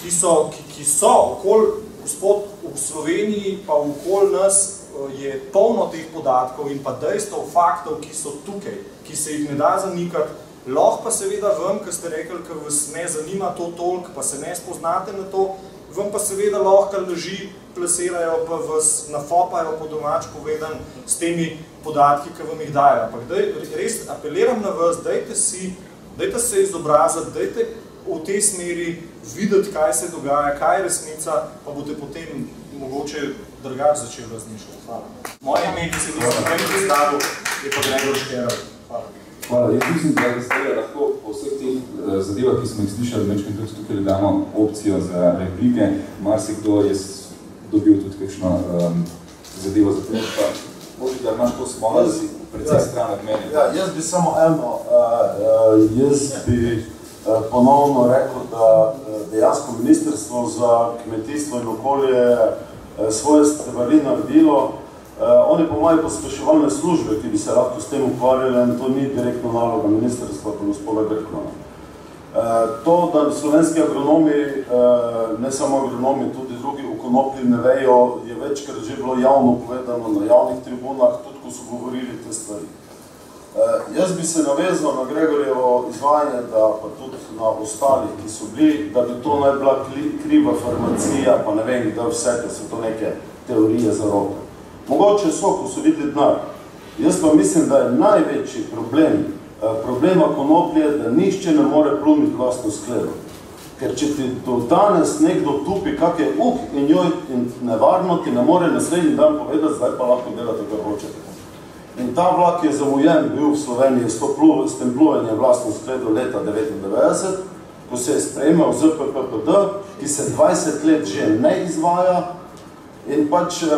ki so, ki, ki so okol, gospod, v Sloveniji pa okol nas uh, je polno teh podatkov in pa dejstev, faktov, ki so tukaj, ki se jih ne da zanikati, lahko pa seveda vam, ker ste rekli, ker vas ne zanima to toliko, pa se ne spoznate na to, vam pa seveda lahko leži plasirajo, pa vas nafopajo po domač povedan s temi podatki, ki vam jih dajo. Ampak daj, res apeliram na vas, dajte si, dajte se izobraziti, dajte v tej smeri videti, kaj se dogaja, kaj je resnica, pa boste potem mogoče drugače začeli razmišljati. Hvala. Moje ime, ki se nisem kaj predstavil, je pa Gregor Škeral. Hvala. Hvala. Jaz mislim, da ste lahko po vseh teh eh, zadevah, ki smo jih slišali, večkrat tudi tukaj damo opcijo za replike. Marsikdo je dobil tudi kakšno um, zadevo za to. Pa, možete, da imaš to smola, da si precej stran od meni. Ja, jaz bi samo eno, uh, uh, jaz bi uh, ponovno rekel, da uh, dejansko Ministrstvo za kmetijstvo in okolje uh, svoje stvari naredilo. Uh, oni po moje pospeševalne službe, ki bi se lahko s tem ukvarjali, in to ni direktno naloga ministrstva, pa gospoda Grkmana. Uh, to, da slovenski agronomi, uh, ne samo agronomi, tudi drugi v konoplji ne vejo, je večkrat že bilo javno povedano na javnih tribunah, tudi ko so govorili te stvari. Uh, jaz bi se navezal na Gregorjevo izvajanje, da pa tudi na ostalih, ki so bili, da bi to naj bila kriva farmacija, pa ne vem, da vse, da so to neke teorije zarote. Mogoče so, ko so videli denar. Jaz pa mislim, da je največji problem problema konoplje, da nišče ne more plumiti vlastno skledo. Ker če ti do danes nekdo tupi, kak je uk in joj in nevarno, ti ne more naslednji dan povedati, zdaj pa lahko delate, kar hočete. In ta vlak je zamujen bil v Sloveniji s, plu, s tem plujenjem vlastno skledu leta 1999, ko se je sprejemal ZPPPD, ki se 20 let že ne izvaja in pač eh,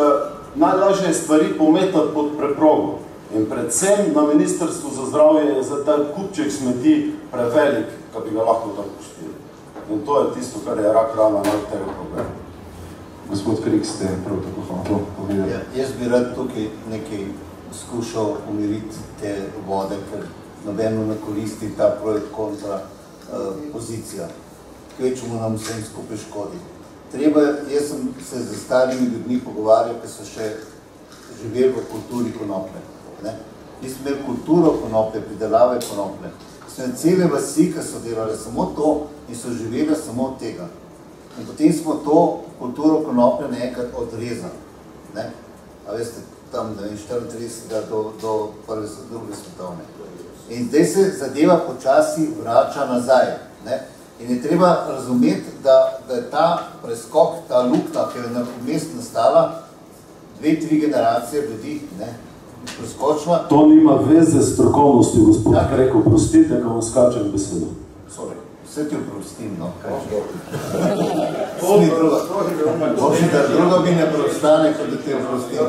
najlažje je stvari pometati pod preprogo. In predvsem na Ministrstvu za zdravje je za ta kupček smeti prevelik, da bi ga lahko tako poštili. In to je tisto, kar je rak rana na tega problema. Gospod Krik, ste prav tako hotel povedati. Ja, jaz bi rad tukaj nekaj skušal umiriti te vode, ker nobeno ne koristi ta projekt kontra uh, pozicija. Kvečemo nam vsem skupaj škodi. Treba, jaz sem se z starimi ljudmi pogovarjal, ki so še živeli v kulturi konoplje. Ne? Mi smo imeli kulturo konoplje, pridelave konoplje. Smo imeli cele vasi, ki so delali samo to in so živeli samo od tega. In potem smo to kulturo konoplje nekaj odrezali. Ne? A veste, tam ne vem, 34. do, do prve druge svetovne. In zdaj se zadeva počasi vrača nazaj. Ne? In je treba razumeti, da, da je ta preskok, ta lukta, ki je vmes nastala, dve, tri generacije ljudi, ne, preskočila. To nima veze s strokovnostjo, gospod ja. Kreko, prostite, ko vam skačem besedo. Sorry, vse ti oprostim, no, kaj že. Ni drugo. Boži, da drugo bi ne prostane, kot da te oprostim.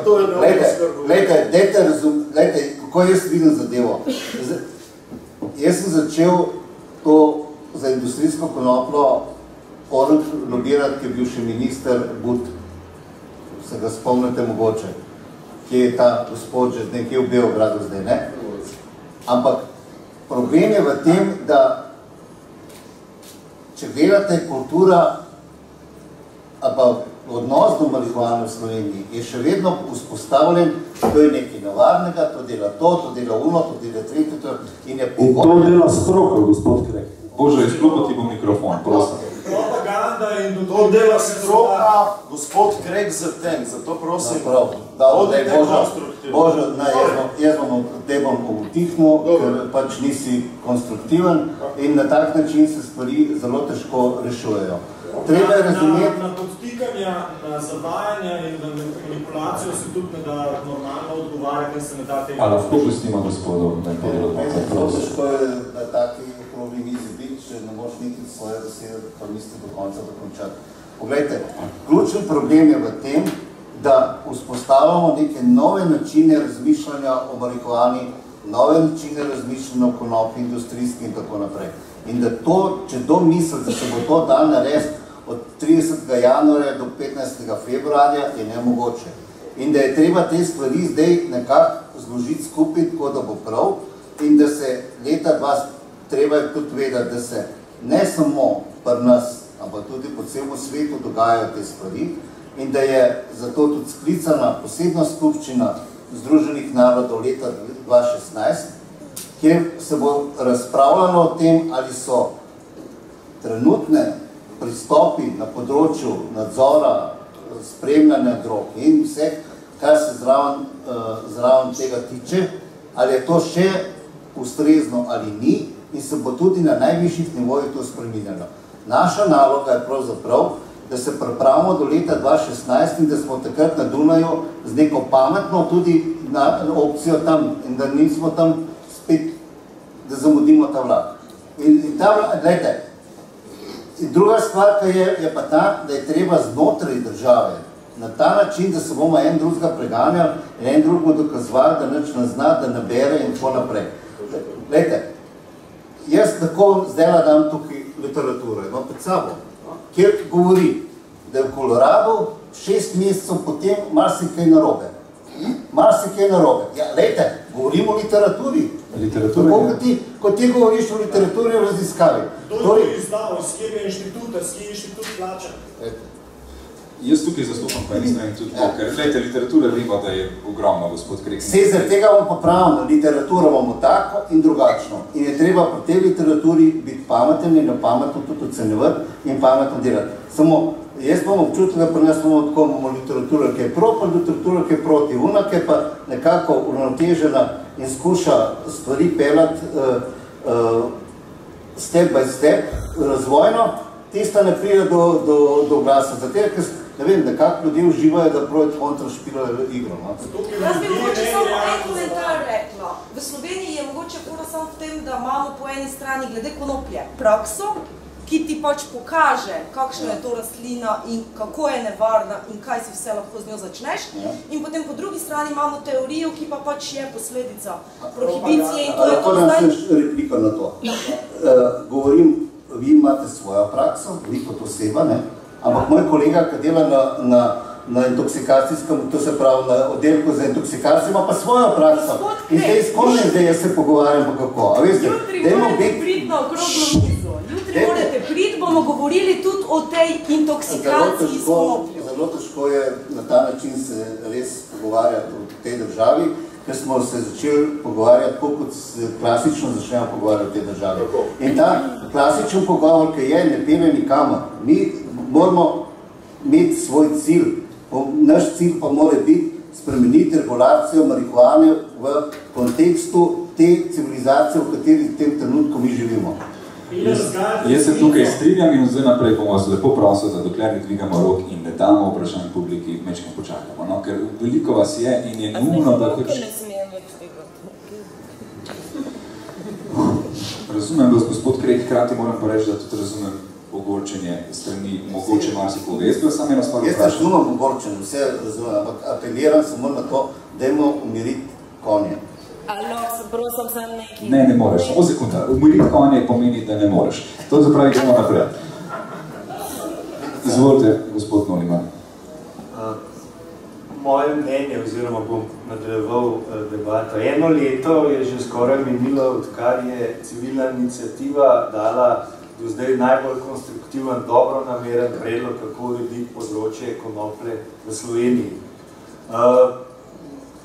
Lejte, dejte razum, lejte, kako jaz vidim zadevo. Jaz sem začel to za industrijsko konopljo poleg lobirati, ki je bil še minister But, se ga spomnite mogoče, ki je ta gospod že nekje v Beogradu zdaj, ne? Ampak problem je v tem, da če gledate kultura ali pa odnos do marihuane v Sloveniji, je še vedno vzpostavljen, to je nekaj navarnega, to dela to, to dela uno, to dela tretje, to in je In to dela stroko, gospod Krek. Bože, izklopiti bo mikrofon, prosim. Propaganda in do to dela stroka, gospod Krek za tem, zato prosim, No, prav, da, odite da, konstruktivno. Božo, ne, jaz bom, jaz bom te bom utihnil, ker pač nisi konstruktiven in na tak način se stvari zelo težko rešujejo. Treba je razumeti, Na, na podtikanja, na zavajanja in na manipulacijo se tudi ne da normalno odgovarjati in se ne da tega. A lahko pustimo gospodu, da je povedal, se zelo prosim. težko je na taki okrogli mizi biti, če ne moreš niti svoje besede, pa niste do konca dokončati. Poglejte, ključni problem je v tem, da vzpostavljamo neke nove načine razmišljanja o marihuani, nove načine razmišljanja o konopi, industrijski in tako naprej. In da to, če to misli, da se bo to dal narediti od 30. januarja do 15. februarja, je nemogoče. In da je treba te stvari zdaj nekako zložiti skupaj, tako da bo prav, in da se leta 20, treba je tudi vedeti, da se ne samo pri nas, ampak tudi po celem svetu dogajajo te stvari in da je zato tudi sklicana posebna skupščina Združenih narodov leta 2016, kjer se bo razpravljalo o tem, ali so trenutne pristopi na področju nadzora, spremljanja drog in vseh, kar se zraven, uh, zraven tega tiče, ali je to še ustrezno ali ni in se bo tudi na najvišjih nivojih to spreminjalo. Naša naloga je pravzaprav, da se pripravimo do leta 2016 in da smo takrat na Dunaju z neko pametno tudi na opcijo tam in da nismo tam spet, da zamudimo ta vlak. In, in ta vlak, gledajte, in druga stvar, ki je, je pa ta, da je treba znotraj države na ta način, da se bomo en drugega preganjali in en drugemu dokazovali, da nič ne zna, da ne bere in tako naprej. Glejte, jaz tako zdaj dam tukaj literaturo, imam pred sabo, kjer govori, da je v Koloradu šest mesecev potem marsikaj narobe. Marsikaj narobe. Ja, lejte, govorimo o literaturi. Literatura Tako, je- kot ti, kot ti govoriš o literaturi v raziskavi. Kdo je Torej, to izdal, iz kjega inštituta, s kje inštitut plača? Jaz tukaj zastopam po eni strani tudi to, ker gledajte, literatura vemo, da je ogromno, gospod Krek. Vse zaradi tega vam popravimo, literaturo imamo tako in drugačno. In je treba pri tej literaturi biti pameten in jo pametno tudi ocenjevati in pametno delati. Samo jaz imam občutek, da pri nas imamo tako imamo literaturo, ki je pro, pa literaturo, ki je proti. Una, ki je pa nekako uravnotežena in skuša stvari pelati uh, uh, step by step, razvojno, tista ne pride do, do, do glasa. Zato, ker ne vem, nekako ljudje uživajo, da proti kontra špirajo igro. No? Jaz bi mogoče samo en komentar rekla. V Sloveniji je mogoče pora samo v tem, da imamo po eni strani glede konoplje prakso, ki ti pač pokaže, kakšna je to rastlina in kako je nevarna in kaj si vse lahko z njo začneš. Ja. In potem po drugi strani imamo teorijo, ki pa pač je posledica prohibicije in to je Lahko to zdaj. še repliko na to. Uh, govorim, vi imate svojo prakso, vi kot oseba, ne? Ampak moj kolega, ki dela na, na, na intoksikacijskem, to se pravi na oddelku za intoksikacijo, ima pa svojo prakso. In zdaj s kom ne zdaj jaz se pogovarjam pa kako. A veste, Jutri dajmo biti priti na okroglo mizo. Jutri morate priti, bomo govorili tudi o tej intoksikaciji s težko, konopljo. zelo težko je na ta način se res pogovarjati v tej državi, ker smo se začeli pogovarjati tako, kot se klasično začnemo pogovarjati v tej državi. In ta klasičen pogovor, ki je, ne peve nikamor. Mi moramo imeti svoj cilj. Naš cilj pa mora biti spremeniti regulacijo marihuane v kontekstu te civilizacije, v kateri v tem trenutku mi živimo. Jaz, jaz se tukaj strinjam in zdaj naprej bomo vas lepo prosil, da dokler ne dvigamo rok in ne damo vprašanj publiki, mečkaj počakamo. No? Ker veliko vas je in je nujno, da pač tega. razumem vas, gospod Krek, hkrati moram pa reči, da tudi razumem ogorčenje strani mogoče marsikoga. Jaz vas samo eno stvar Jaz vprašal. razumem ogorčen, vse razumem, ampak apeliram samo na to, dajmo umiriti konje. Alo, prosim, sem neki. Ne, ne moreš, samo sekunda. Umoriti konje pomeni, da ne moreš. To zapravi, gremo naprej. Izvolite, gospod Noliman. Uh, Moje mnenje, oziroma bom nadaljeval uh, debato. Eno leto je že skoraj minilo, odkar je civilna inicijativa dala do zdaj najbolj konstruktiven, dobro nameren predlog, kako urediti področje konoplje v Sloveniji. Uh,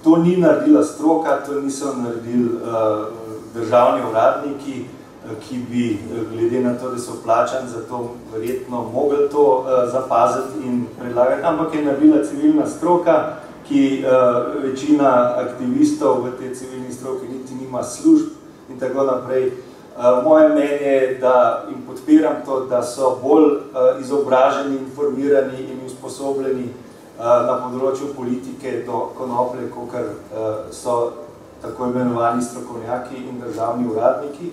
to ni naredila stroka, to niso naredili uh, državni uradniki, uh, ki bi, glede na to, da so plačani za to, verjetno mogli to uh, zapaziti in predlagati, ampak je naredila civilna stroka, ki uh, večina aktivistov v tej civilni stroki niti nima služb in tako naprej. Uh, moje mnenje je, da in podpiram to, da so bolj uh, izobraženi, informirani in usposobljeni uh, na področju politike do konoplje, kot so tako imenovani strokovnjaki in državni uradniki.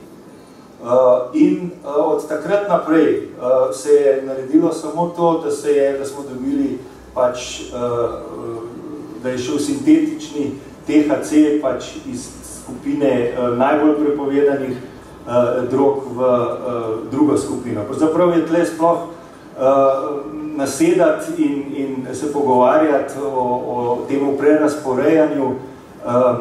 In od takrat naprej se je naredilo samo to, da, se je, da smo dobili pač, da je šel sintetični THC pač iz skupine najbolj prepovedanih drog v uh, drugo skupino. Pravzaprav je tle sploh uh, nasedati in, in se pogovarjati o, o temu prerasporejanju uh,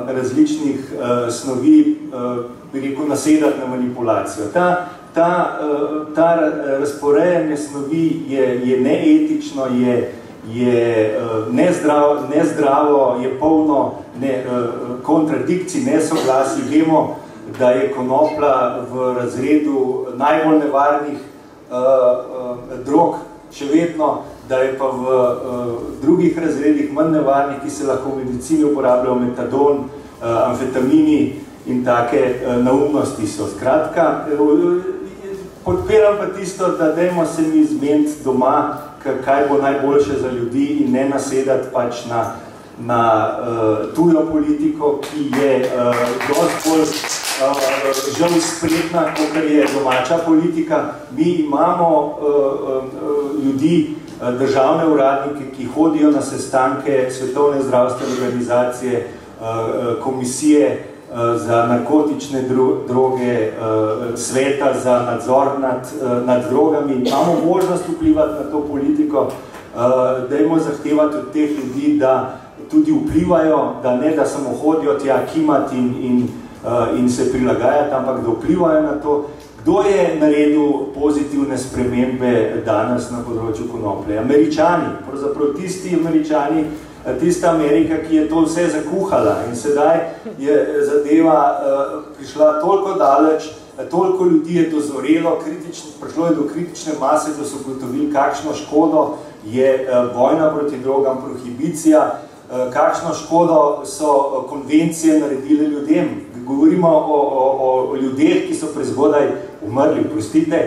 različnih uh, snovi, uh, rekel, nasedati na manipulacijo. Ta, ta, uh, ta razporejanje snovi je, je neetično, je, je uh, nezdravo, nezdravo, je polno ne, uh, kontradikcij, nesoglasij. Vemo, da je konopla v razredu najbolj nevarnih uh, uh, drog, še vedno, da je pa v uh, drugih razredih manj nevarnih, ki se lahko v medicini uporabljajo metadon, uh, amfetamini in take uh, naumnosti so. Skratka, podpiram pa tisto, da dajmo se mi zmeniti doma, kaj bo najboljše za ljudi in ne nasedati pač na, na uh, tujo politiko, ki je uh, dosti bolj žal spretna, kot je domača politika. Mi imamo uh, uh, ljudi, uh, državne uradnike, ki hodijo na sestanke Svetovne zdravstvene organizacije, komisije za narkotične dro droge, sveta za nadzor nad, nad drogami. Imamo možnost vplivati na to politiko, dajmo zahtevati od teh ljudi, da tudi vplivajo, da ne da samo hodijo tja kimati in, in in se prilagajati, ampak da vplivajo na to, kdo je naredil pozitivne spremembe danes na področju konoplje. Američani, pravzaprav tisti američani, tista Amerika, ki je to vse zakuhala in sedaj je zadeva uh, prišla toliko daleč, toliko ljudi je dozorelo, kritično, prišlo je do kritične mase, da so ugotovili, kakšno škodo je vojna proti drogam, prohibicija, kakšno škodo so konvencije naredile ljudem, govorimo o, o, o ljudeh, ki so prezgodaj umrli, prostite,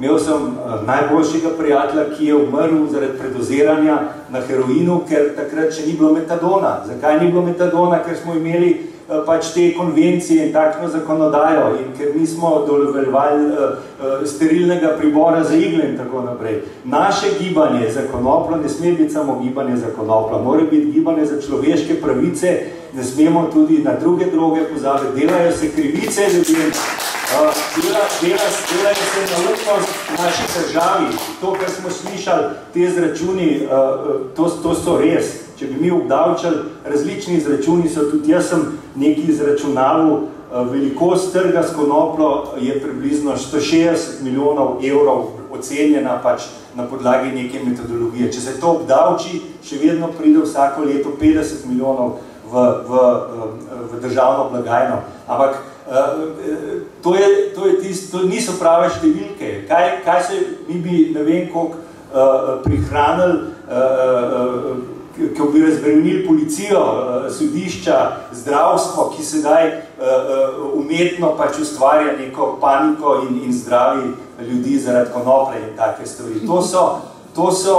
Imel sem najboljšega prijatelja, ki je umrl zaradi predoziranja na heroinu, ker takrat še ni bilo metadona. Zakaj ni bilo metadona? Ker smo imeli pač te konvencije in takšno zakonodajo in ker nismo dovoljevali uh, sterilnega pribora za igle in tako naprej. Naše gibanje za konoplo ne sme biti samo gibanje za konoplo, mora biti gibanje za človeške pravice, ne smemo tudi na druge droge pozabiti, delajo se krivice ljudem, uh, dela, dela, delajo se nauknost v naši državi, to, kar smo slišali, te zračuni, uh, to, to so res, če bi mi obdavčali, različni izračuni so, tudi. Jaz sem nekaj izračunal, velikost trga s konoplo je približno 160 milijonov evrov ocenjena pač na podlagi neke metodologije. Če se to obdavči, še vedno pride vsako leto 50 milijonov v, v, v državno blagajno. Ampak to, je, to, je tist, to niso prave številke. Kaj, kaj se mi bi, ne vem, koliko prihranili ko bi razbremenili policijo, sodišča, zdravstvo, ki sedaj umetno pač ustvarja neko paniko in, in zdravi ljudi zaradi konople in take stvari. To so, to so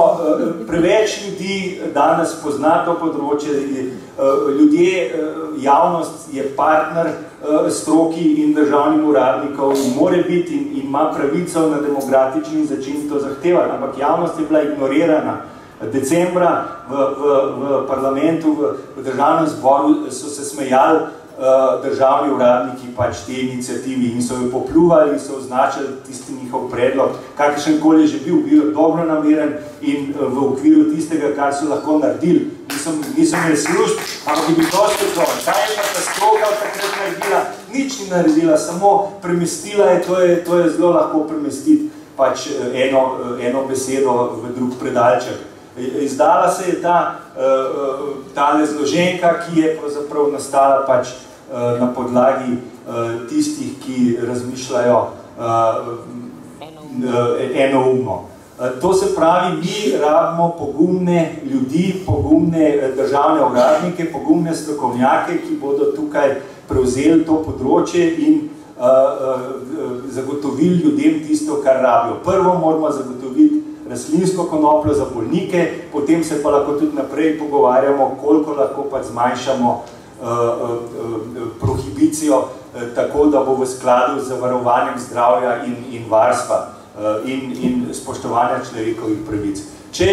preveč ljudi danes pozna to področje. Ljudje, javnost je partner stroki in državnim uradnikov more biti in, in ima pravico na demokratični začin to zahtevati, ampak javnost je bila ignorirana. Decembra v, v, v parlamentu, v, v državnem zboru so se smejali državni uradniki pač te inicijativi in so jo popljuvali so označili tisti njihov predlog, kakršen koli že bil, bil dobro nameren in uh, v okviru tistega, kar so lahko naredili. Nisem, nisem imel služb, ampak je bil dosti to. Kaj je pa ta stroga takrat naredila? Nič ni naredila, samo premestila je, to je, to je zelo lahko premestiti pač eno, eno besedo v drug predalček. Izdala se je ta tale zloženka, ki je pravzaprav nastala pač na podlagi uh, tistih, ki razmišljajo uh, enoumno. To se pravi, mi rabimo pogumne ljudi, pogumne državne uradnike, pogumne strokovnjake, ki bodo tukaj prevzeli to področje in zagotovili ljudem tisto, kar rabijo. Prvo moramo zagotoviti rastlinsko konopljo za bolnike, potem se pa lahko tudi naprej pogovarjamo, koliko lahko pa zmanjšamo uh, prohibicijo, uh, tako da bo v skladu z zavarovanjem zdravja in, in varstva in, in spoštovanja človekovih pravic. Če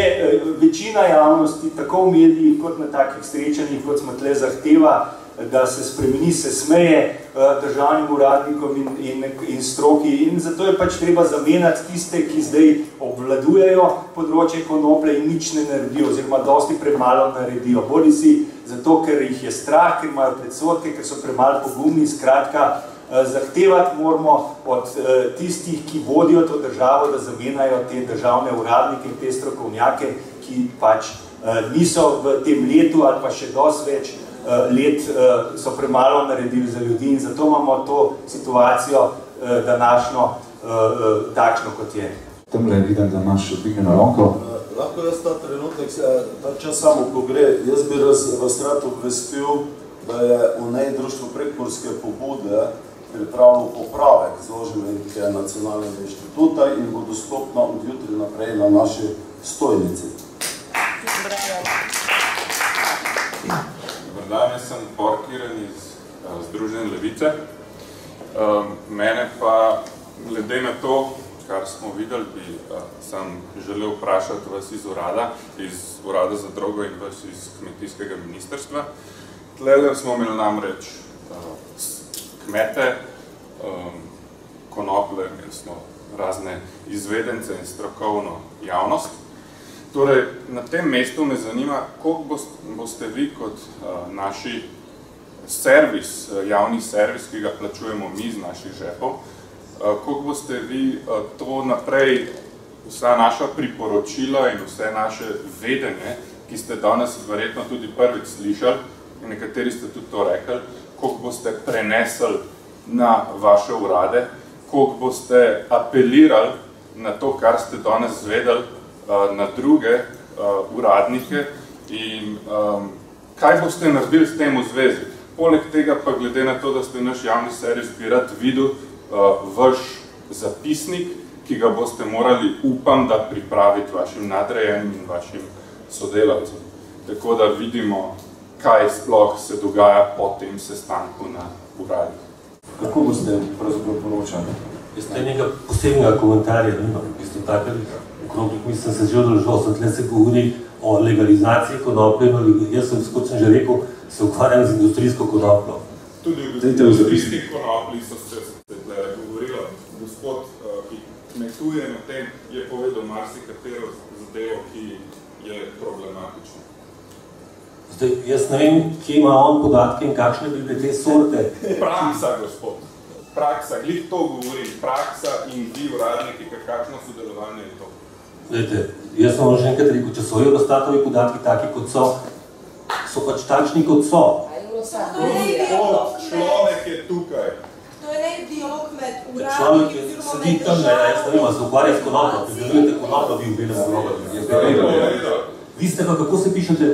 večina javnosti, tako v medijih kot na takih srečanjih, kot smo tle zahteva, da se spremeni, se smeje državnim uradnikom in, in, in stroki. In zato je pač treba zamenjati tiste, ki zdaj obvladujejo področje konoplje in nič ne naredijo, oziroma dosti premalo naredijo. Bodi si zato, ker jih je strah, ker imajo predsotke, ker so premalo pogumni, skratka, uh, zahtevati moramo od uh, tistih, ki vodijo to državo, da zamenjajo te državne uradnike in te strokovnjake, ki pač uh, niso v tem letu ali pa še dosti več Eh, let eh, so premalo naredili za ljudi in zato imamo to situacijo eh, današnjo takšno, kot je. Tamle vidim, da imaš odbignjeno roko. Lahko jaz ta trenutek, ta čas samo, ko gre, jaz bi raz, vas rad obvestil, da je v nej društvo prekmorske pobude pripravilo popravek zloženega nacionalnega inštituta in bo dostopno od jutri naprej na naši stojnici. Bravo dan, jaz sem Borkiren iz uh, Združene Levice. Um, mene pa, glede na to, kar smo videli, bi uh, sem želel vprašati vas iz urada, iz urada za drogo in vas iz kmetijskega ministrstva. Tlele smo imeli namreč uh, kmete, um, konople, imeli smo razne izvedence in strokovno javnost. Torej, na tem mestu me zanima, koliko boste vi kot naši servis, javni servis, ki ga plačujemo mi iz naših žepov, uh, koliko boste vi uh, to naprej, vsa naša priporočila in vse naše vedenje, ki ste danes verjetno tudi prvič slišali, in nekateri ste tudi to rekli, koliko boste prenesli na vaše urade, koliko boste apelirali na to, kar ste danes zvedeli, Eh, na druge uradnike in um, kaj boste naredili s tem v zvezi. Poleg tega pa glede na to, da ste naš javni servis bi rad videl vaš zapisnik, ki ga boste morali, upam, da pripraviti vašim nadrejenim in vašim sodelavcem. Tako da vidimo, kaj sploh se dogaja po tem sestanku na uradi. Kako boste pravzaprav poročali? Jaz te nekaj posebnega komentarja nimam, v bistvu takrat okrog, mislim, se že odložil, sem tle se govori o legalizaciji konoplje, no, jaz sem, kot sem že rekel, se ukvarjam z industrijsko konopljo. Tudi v industrijski konoplji so se tle govorilo, gospod, ki kmetuje na tem, je povedal marsikatero zadevo, ki je problematična. Zdaj, jaz ne vem, kje ima on podatke in kakšne bi bile te sorte. Praksa, gospod. Praksa, glih to govori. Praksa in vi uradniki, kakšno sodelovanje je to. Glejte, jaz sem vam že enkrat rekel, če so Eurostatovi podatki taki, kot so, so pač takšni, kot so. Človek je tukaj. To je nek dialog med Človek sedi tam, ne, jaz ne vem, a se ukvarja s konopljo, pridelujete konopljo, vi v belem grobu. Vi ste pa, kako se pišete?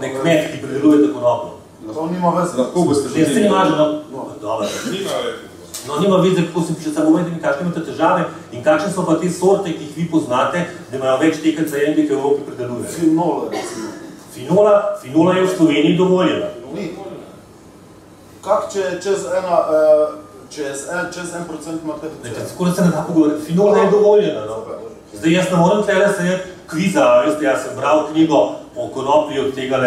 Ne kmet, ki pridelujete konopljo. To nima veze. Lahko boste že. Jaz se nima že, no, dobro. Nima veze. No, nima veze, kako se piše, samo povedite mi, kakšne imate težave in kakšne so pa te sorte, ki jih vi poznate, da imajo več teh CN, ki v Evropi predelujejo. Finola, recimo. Finola, finola je v Sloveniji dovoljena. Ni. Kak, če čez ena, uh, čez en, čez en procent imate skoraj se ne da pogovoriti. Finola je dovoljena, no. Zdaj, jaz ne moram tle se kviza, veste, jaz sem bral knjigo o konoplji od tega,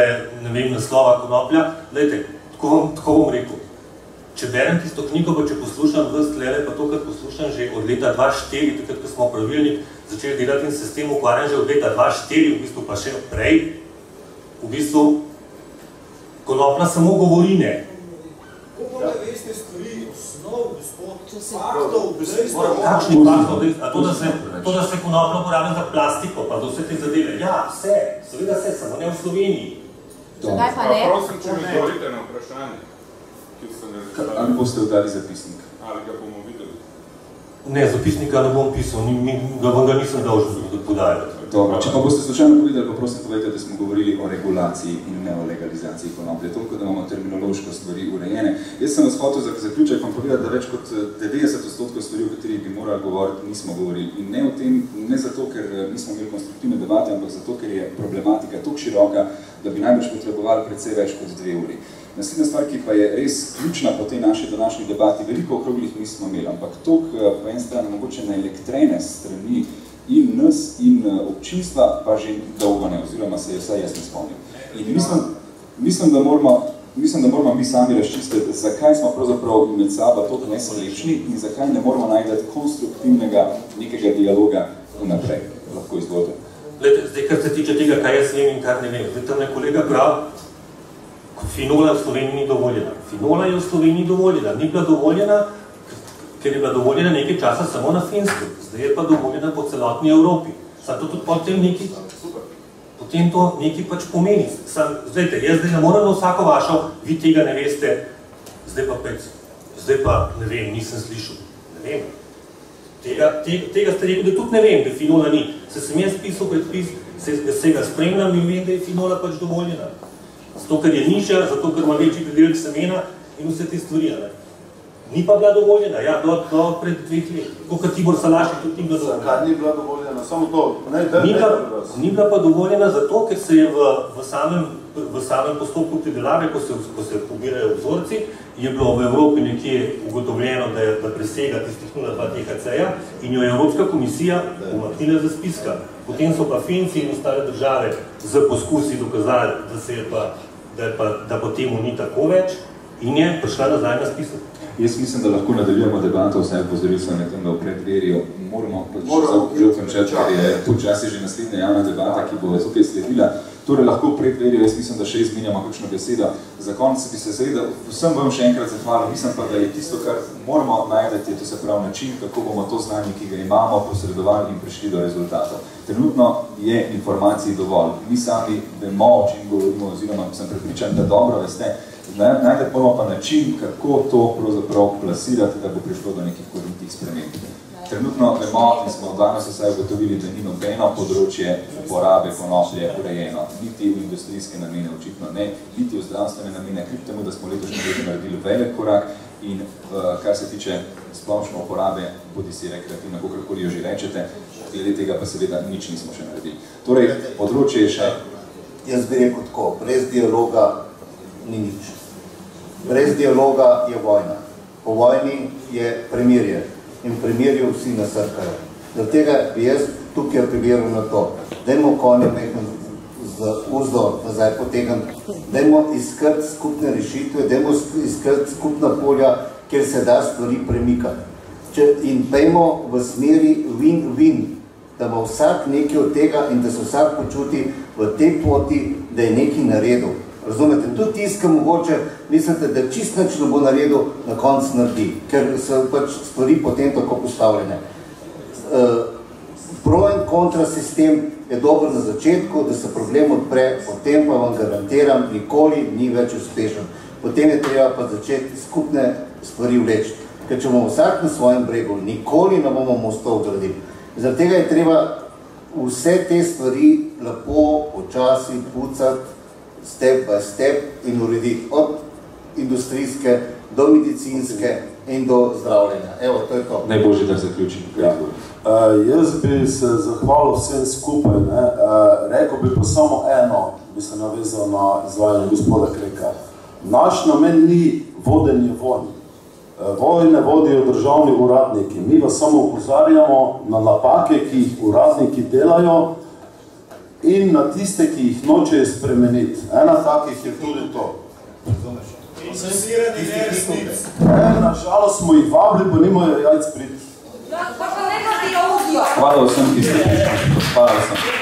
ne vem, naslova konoplja. Glejte, tako vam, tako bom rekel. Če berem tisto knjigo, pa če poslušam vse tlele, pa to, kar poslušam že od leta 2004, takrat, ko smo pravilnik začeli delati in se s tem ukvarjam že od leta 2004, v bistvu pa še prej, v bistvu konopla samo govori ne. Kako pa veste stvari, osnov, gospod, faktov, dejstev? Kakšni faktov, a to, da se, to, da se konopla uporablja za plastiko, pa za vse te zadeve. Ja, vse, seveda vse, samo ne v Sloveniji. Sedaj pa ne. Prosim, če mi govorite na vprašanje. Ali boste vdali zapisnik? Ali ga bomo videli? Ne, zapisnika ne bom pisal, ni, mi, ga vam ga nisem dolžen podajati. Dobro, če pa boste slučajno povedali, pa prosim povedajte, da smo govorili o regulaciji in ne o legalizaciji konoplje, toliko, da imamo terminološko stvari urejene. Jaz sem vas hotel za zaključek vam povedati, da več kot 90 odstotkov stvari, o katerih bi morali govoriti, nismo govorili. In ne o tem, ne zato, ker nismo imeli konstruktivne debate, ampak zato, ker je problematika toliko široka, da bi najbolj potrebovali precej več kot dve uri. Naslednja stvar, ki pa je res ključna po tej naši današnji debati, veliko okroglih nismo imeli, ampak toliko po en strani mogoče na elektrene strani in nas in občinstva pa že dolgo ne, oziroma se je vsaj jaz ne spomnil. In mislim, mislim, da moramo, mislim, da moramo mi sami razčistiti, zakaj smo pravzaprav med sabo toliko nesrečni in zakaj ne moramo najdeti konstruktivnega nekega dialoga vnaprej. Lahko izvolite. Glede, zdaj, kar se tiče tega, kaj jaz vem in kar ne vem. Zdaj, tam je kolega prav, Finola v Sloveniji ni dovoljena. Finola je v Sloveniji dovoljena. Ni bila dovoljena, ker je bila dovoljena nekaj časa samo na Finskem. Zdaj je pa dovoljena po celotni Evropi. Zato tudi potem neki, potem to nekaj pač pomeni. Sam, zdajte, jaz zdaj ne moram na vsako vašo, vi tega ne veste, zdaj pa pec. Zdaj pa, ne vem, nisem slišal. Ne vem. Tega, tega, tega ste rekel, da tudi ne vem, da Finola ni. Se sem jaz pisal predpis, se, se ga spremljam in vem, da je Finola pač dovoljena. Zato, ker je nižja, zato, ker ima večji predelek semena in vse te stvari. Ne? Ni pa bila dovoljena, ja, do, do pred dveh let. Kot Tibor Salaši tudi ni bila dovoljena. Zakaj ni bila dovoljena? Samo to. Ne, da, ni, bila, ni bila pa dovoljena zato, ker se je v, v, samem, v samem postopku pridelave, ko se, ko se pobirajo vzorci, je bilo v Evropi nekje ugotovljeno, da, je, da presega tistih 0,2 THC-ja in jo je Evropska komisija umaknila za spiska. Potem so pa Finci in ostale države z poskusi dokazali, da se je pa da, pa, da po temu ni tako več in je prišla nazaj na spisek. Jaz mislim, da lahko nadaljujemo debato, vsaj pozoril sem na tem, da v predverju moramo pač že končati, ker je počasi že naslednja javna debata, ki bo tukaj sledila. Torej lahko v predverju, jaz mislim, da še izmenjamo kakšno besedo. Za konec bi se seveda vsem vam še enkrat zahvalil, mislim pa, da je tisto, kar moramo najdeti, to se pravi način, kako bomo to znanje, ki ga imamo, posredovali in prišli do rezultatov. Trenutno je informacij dovolj. Mi sami vemo, o čem govorimo, oziroma sem prepričan, da dobro veste, najde pa pa način, kako to pravzaprav plasirati, da bo prišlo do nekih korenitih sprememb. Trenutno vemo in smo danes vsaj ugotovili, da ni nobeno področje uporabe konoplje urejeno, niti v industrijske namene očitno ne, niti v zdravstvene namene, kljub temu, da smo letošnji leto naredili velik korak in uh, kar se tiče splošno uporabe, bodi si rekreativna, kakorkoli jo že rečete, glede tega pa seveda nič nismo še naredili. Torej, področje je še... Jaz bi rekel tako, brez dialoga ni nič. Brez dialoga je vojna. Po vojni je premirje in premirje vsi nasrkajo. Zaradi tega bi jaz tukaj apeliral na to. Dajmo konje nekaj z uzdo nazaj potegam. Dajmo iskati skupne rešitve, dajmo iskati skupna polja, kjer se da stvari premikati. In pejmo v smeri win-win, da ima vsak nekaj od tega in da se vsak počuti v tej poti, da je nekaj naredil. Razumete, tudi tiska mogoče, mislite, da čist nič ne bo naredil, na koncu naredi, ker so pač stvari potem tako postavljene. Uh, pro in kontra sistem je dober na začetku, da se problem odpre, potem pa vam garantiram, nikoli ni več uspešen. Potem je treba pa začeti skupne stvari vleči. Ker če bomo vsak na svojem bregu, nikoli ne bomo mostov gradili. Zaradi tega je treba vse te stvari lepo, počasi, pucati, step by step in urediti od industrijske do medicinske in do zdravljenja. Evo, to je to. Najboljše, da zaključim. Ja. Uh, jaz bi se zahvalil vsem skupaj. Ne? Uh, rekel bi pa samo eno, bi se navezal na izvajanje gospoda Kreka. Naš namen ni vodenje vojn. Uh, vojne vodijo državni uradniki. Mi vas samo upozarjamo na napake, ki jih uradniki delajo in na tiste, ki jih nočejo spremeniti. Ena takih je tudi to. Censurani resnic. E, nažalost smo jih vabili, pa nimajo jajc priti. Hvala vsem, ki ste prišli. Hvala vsem.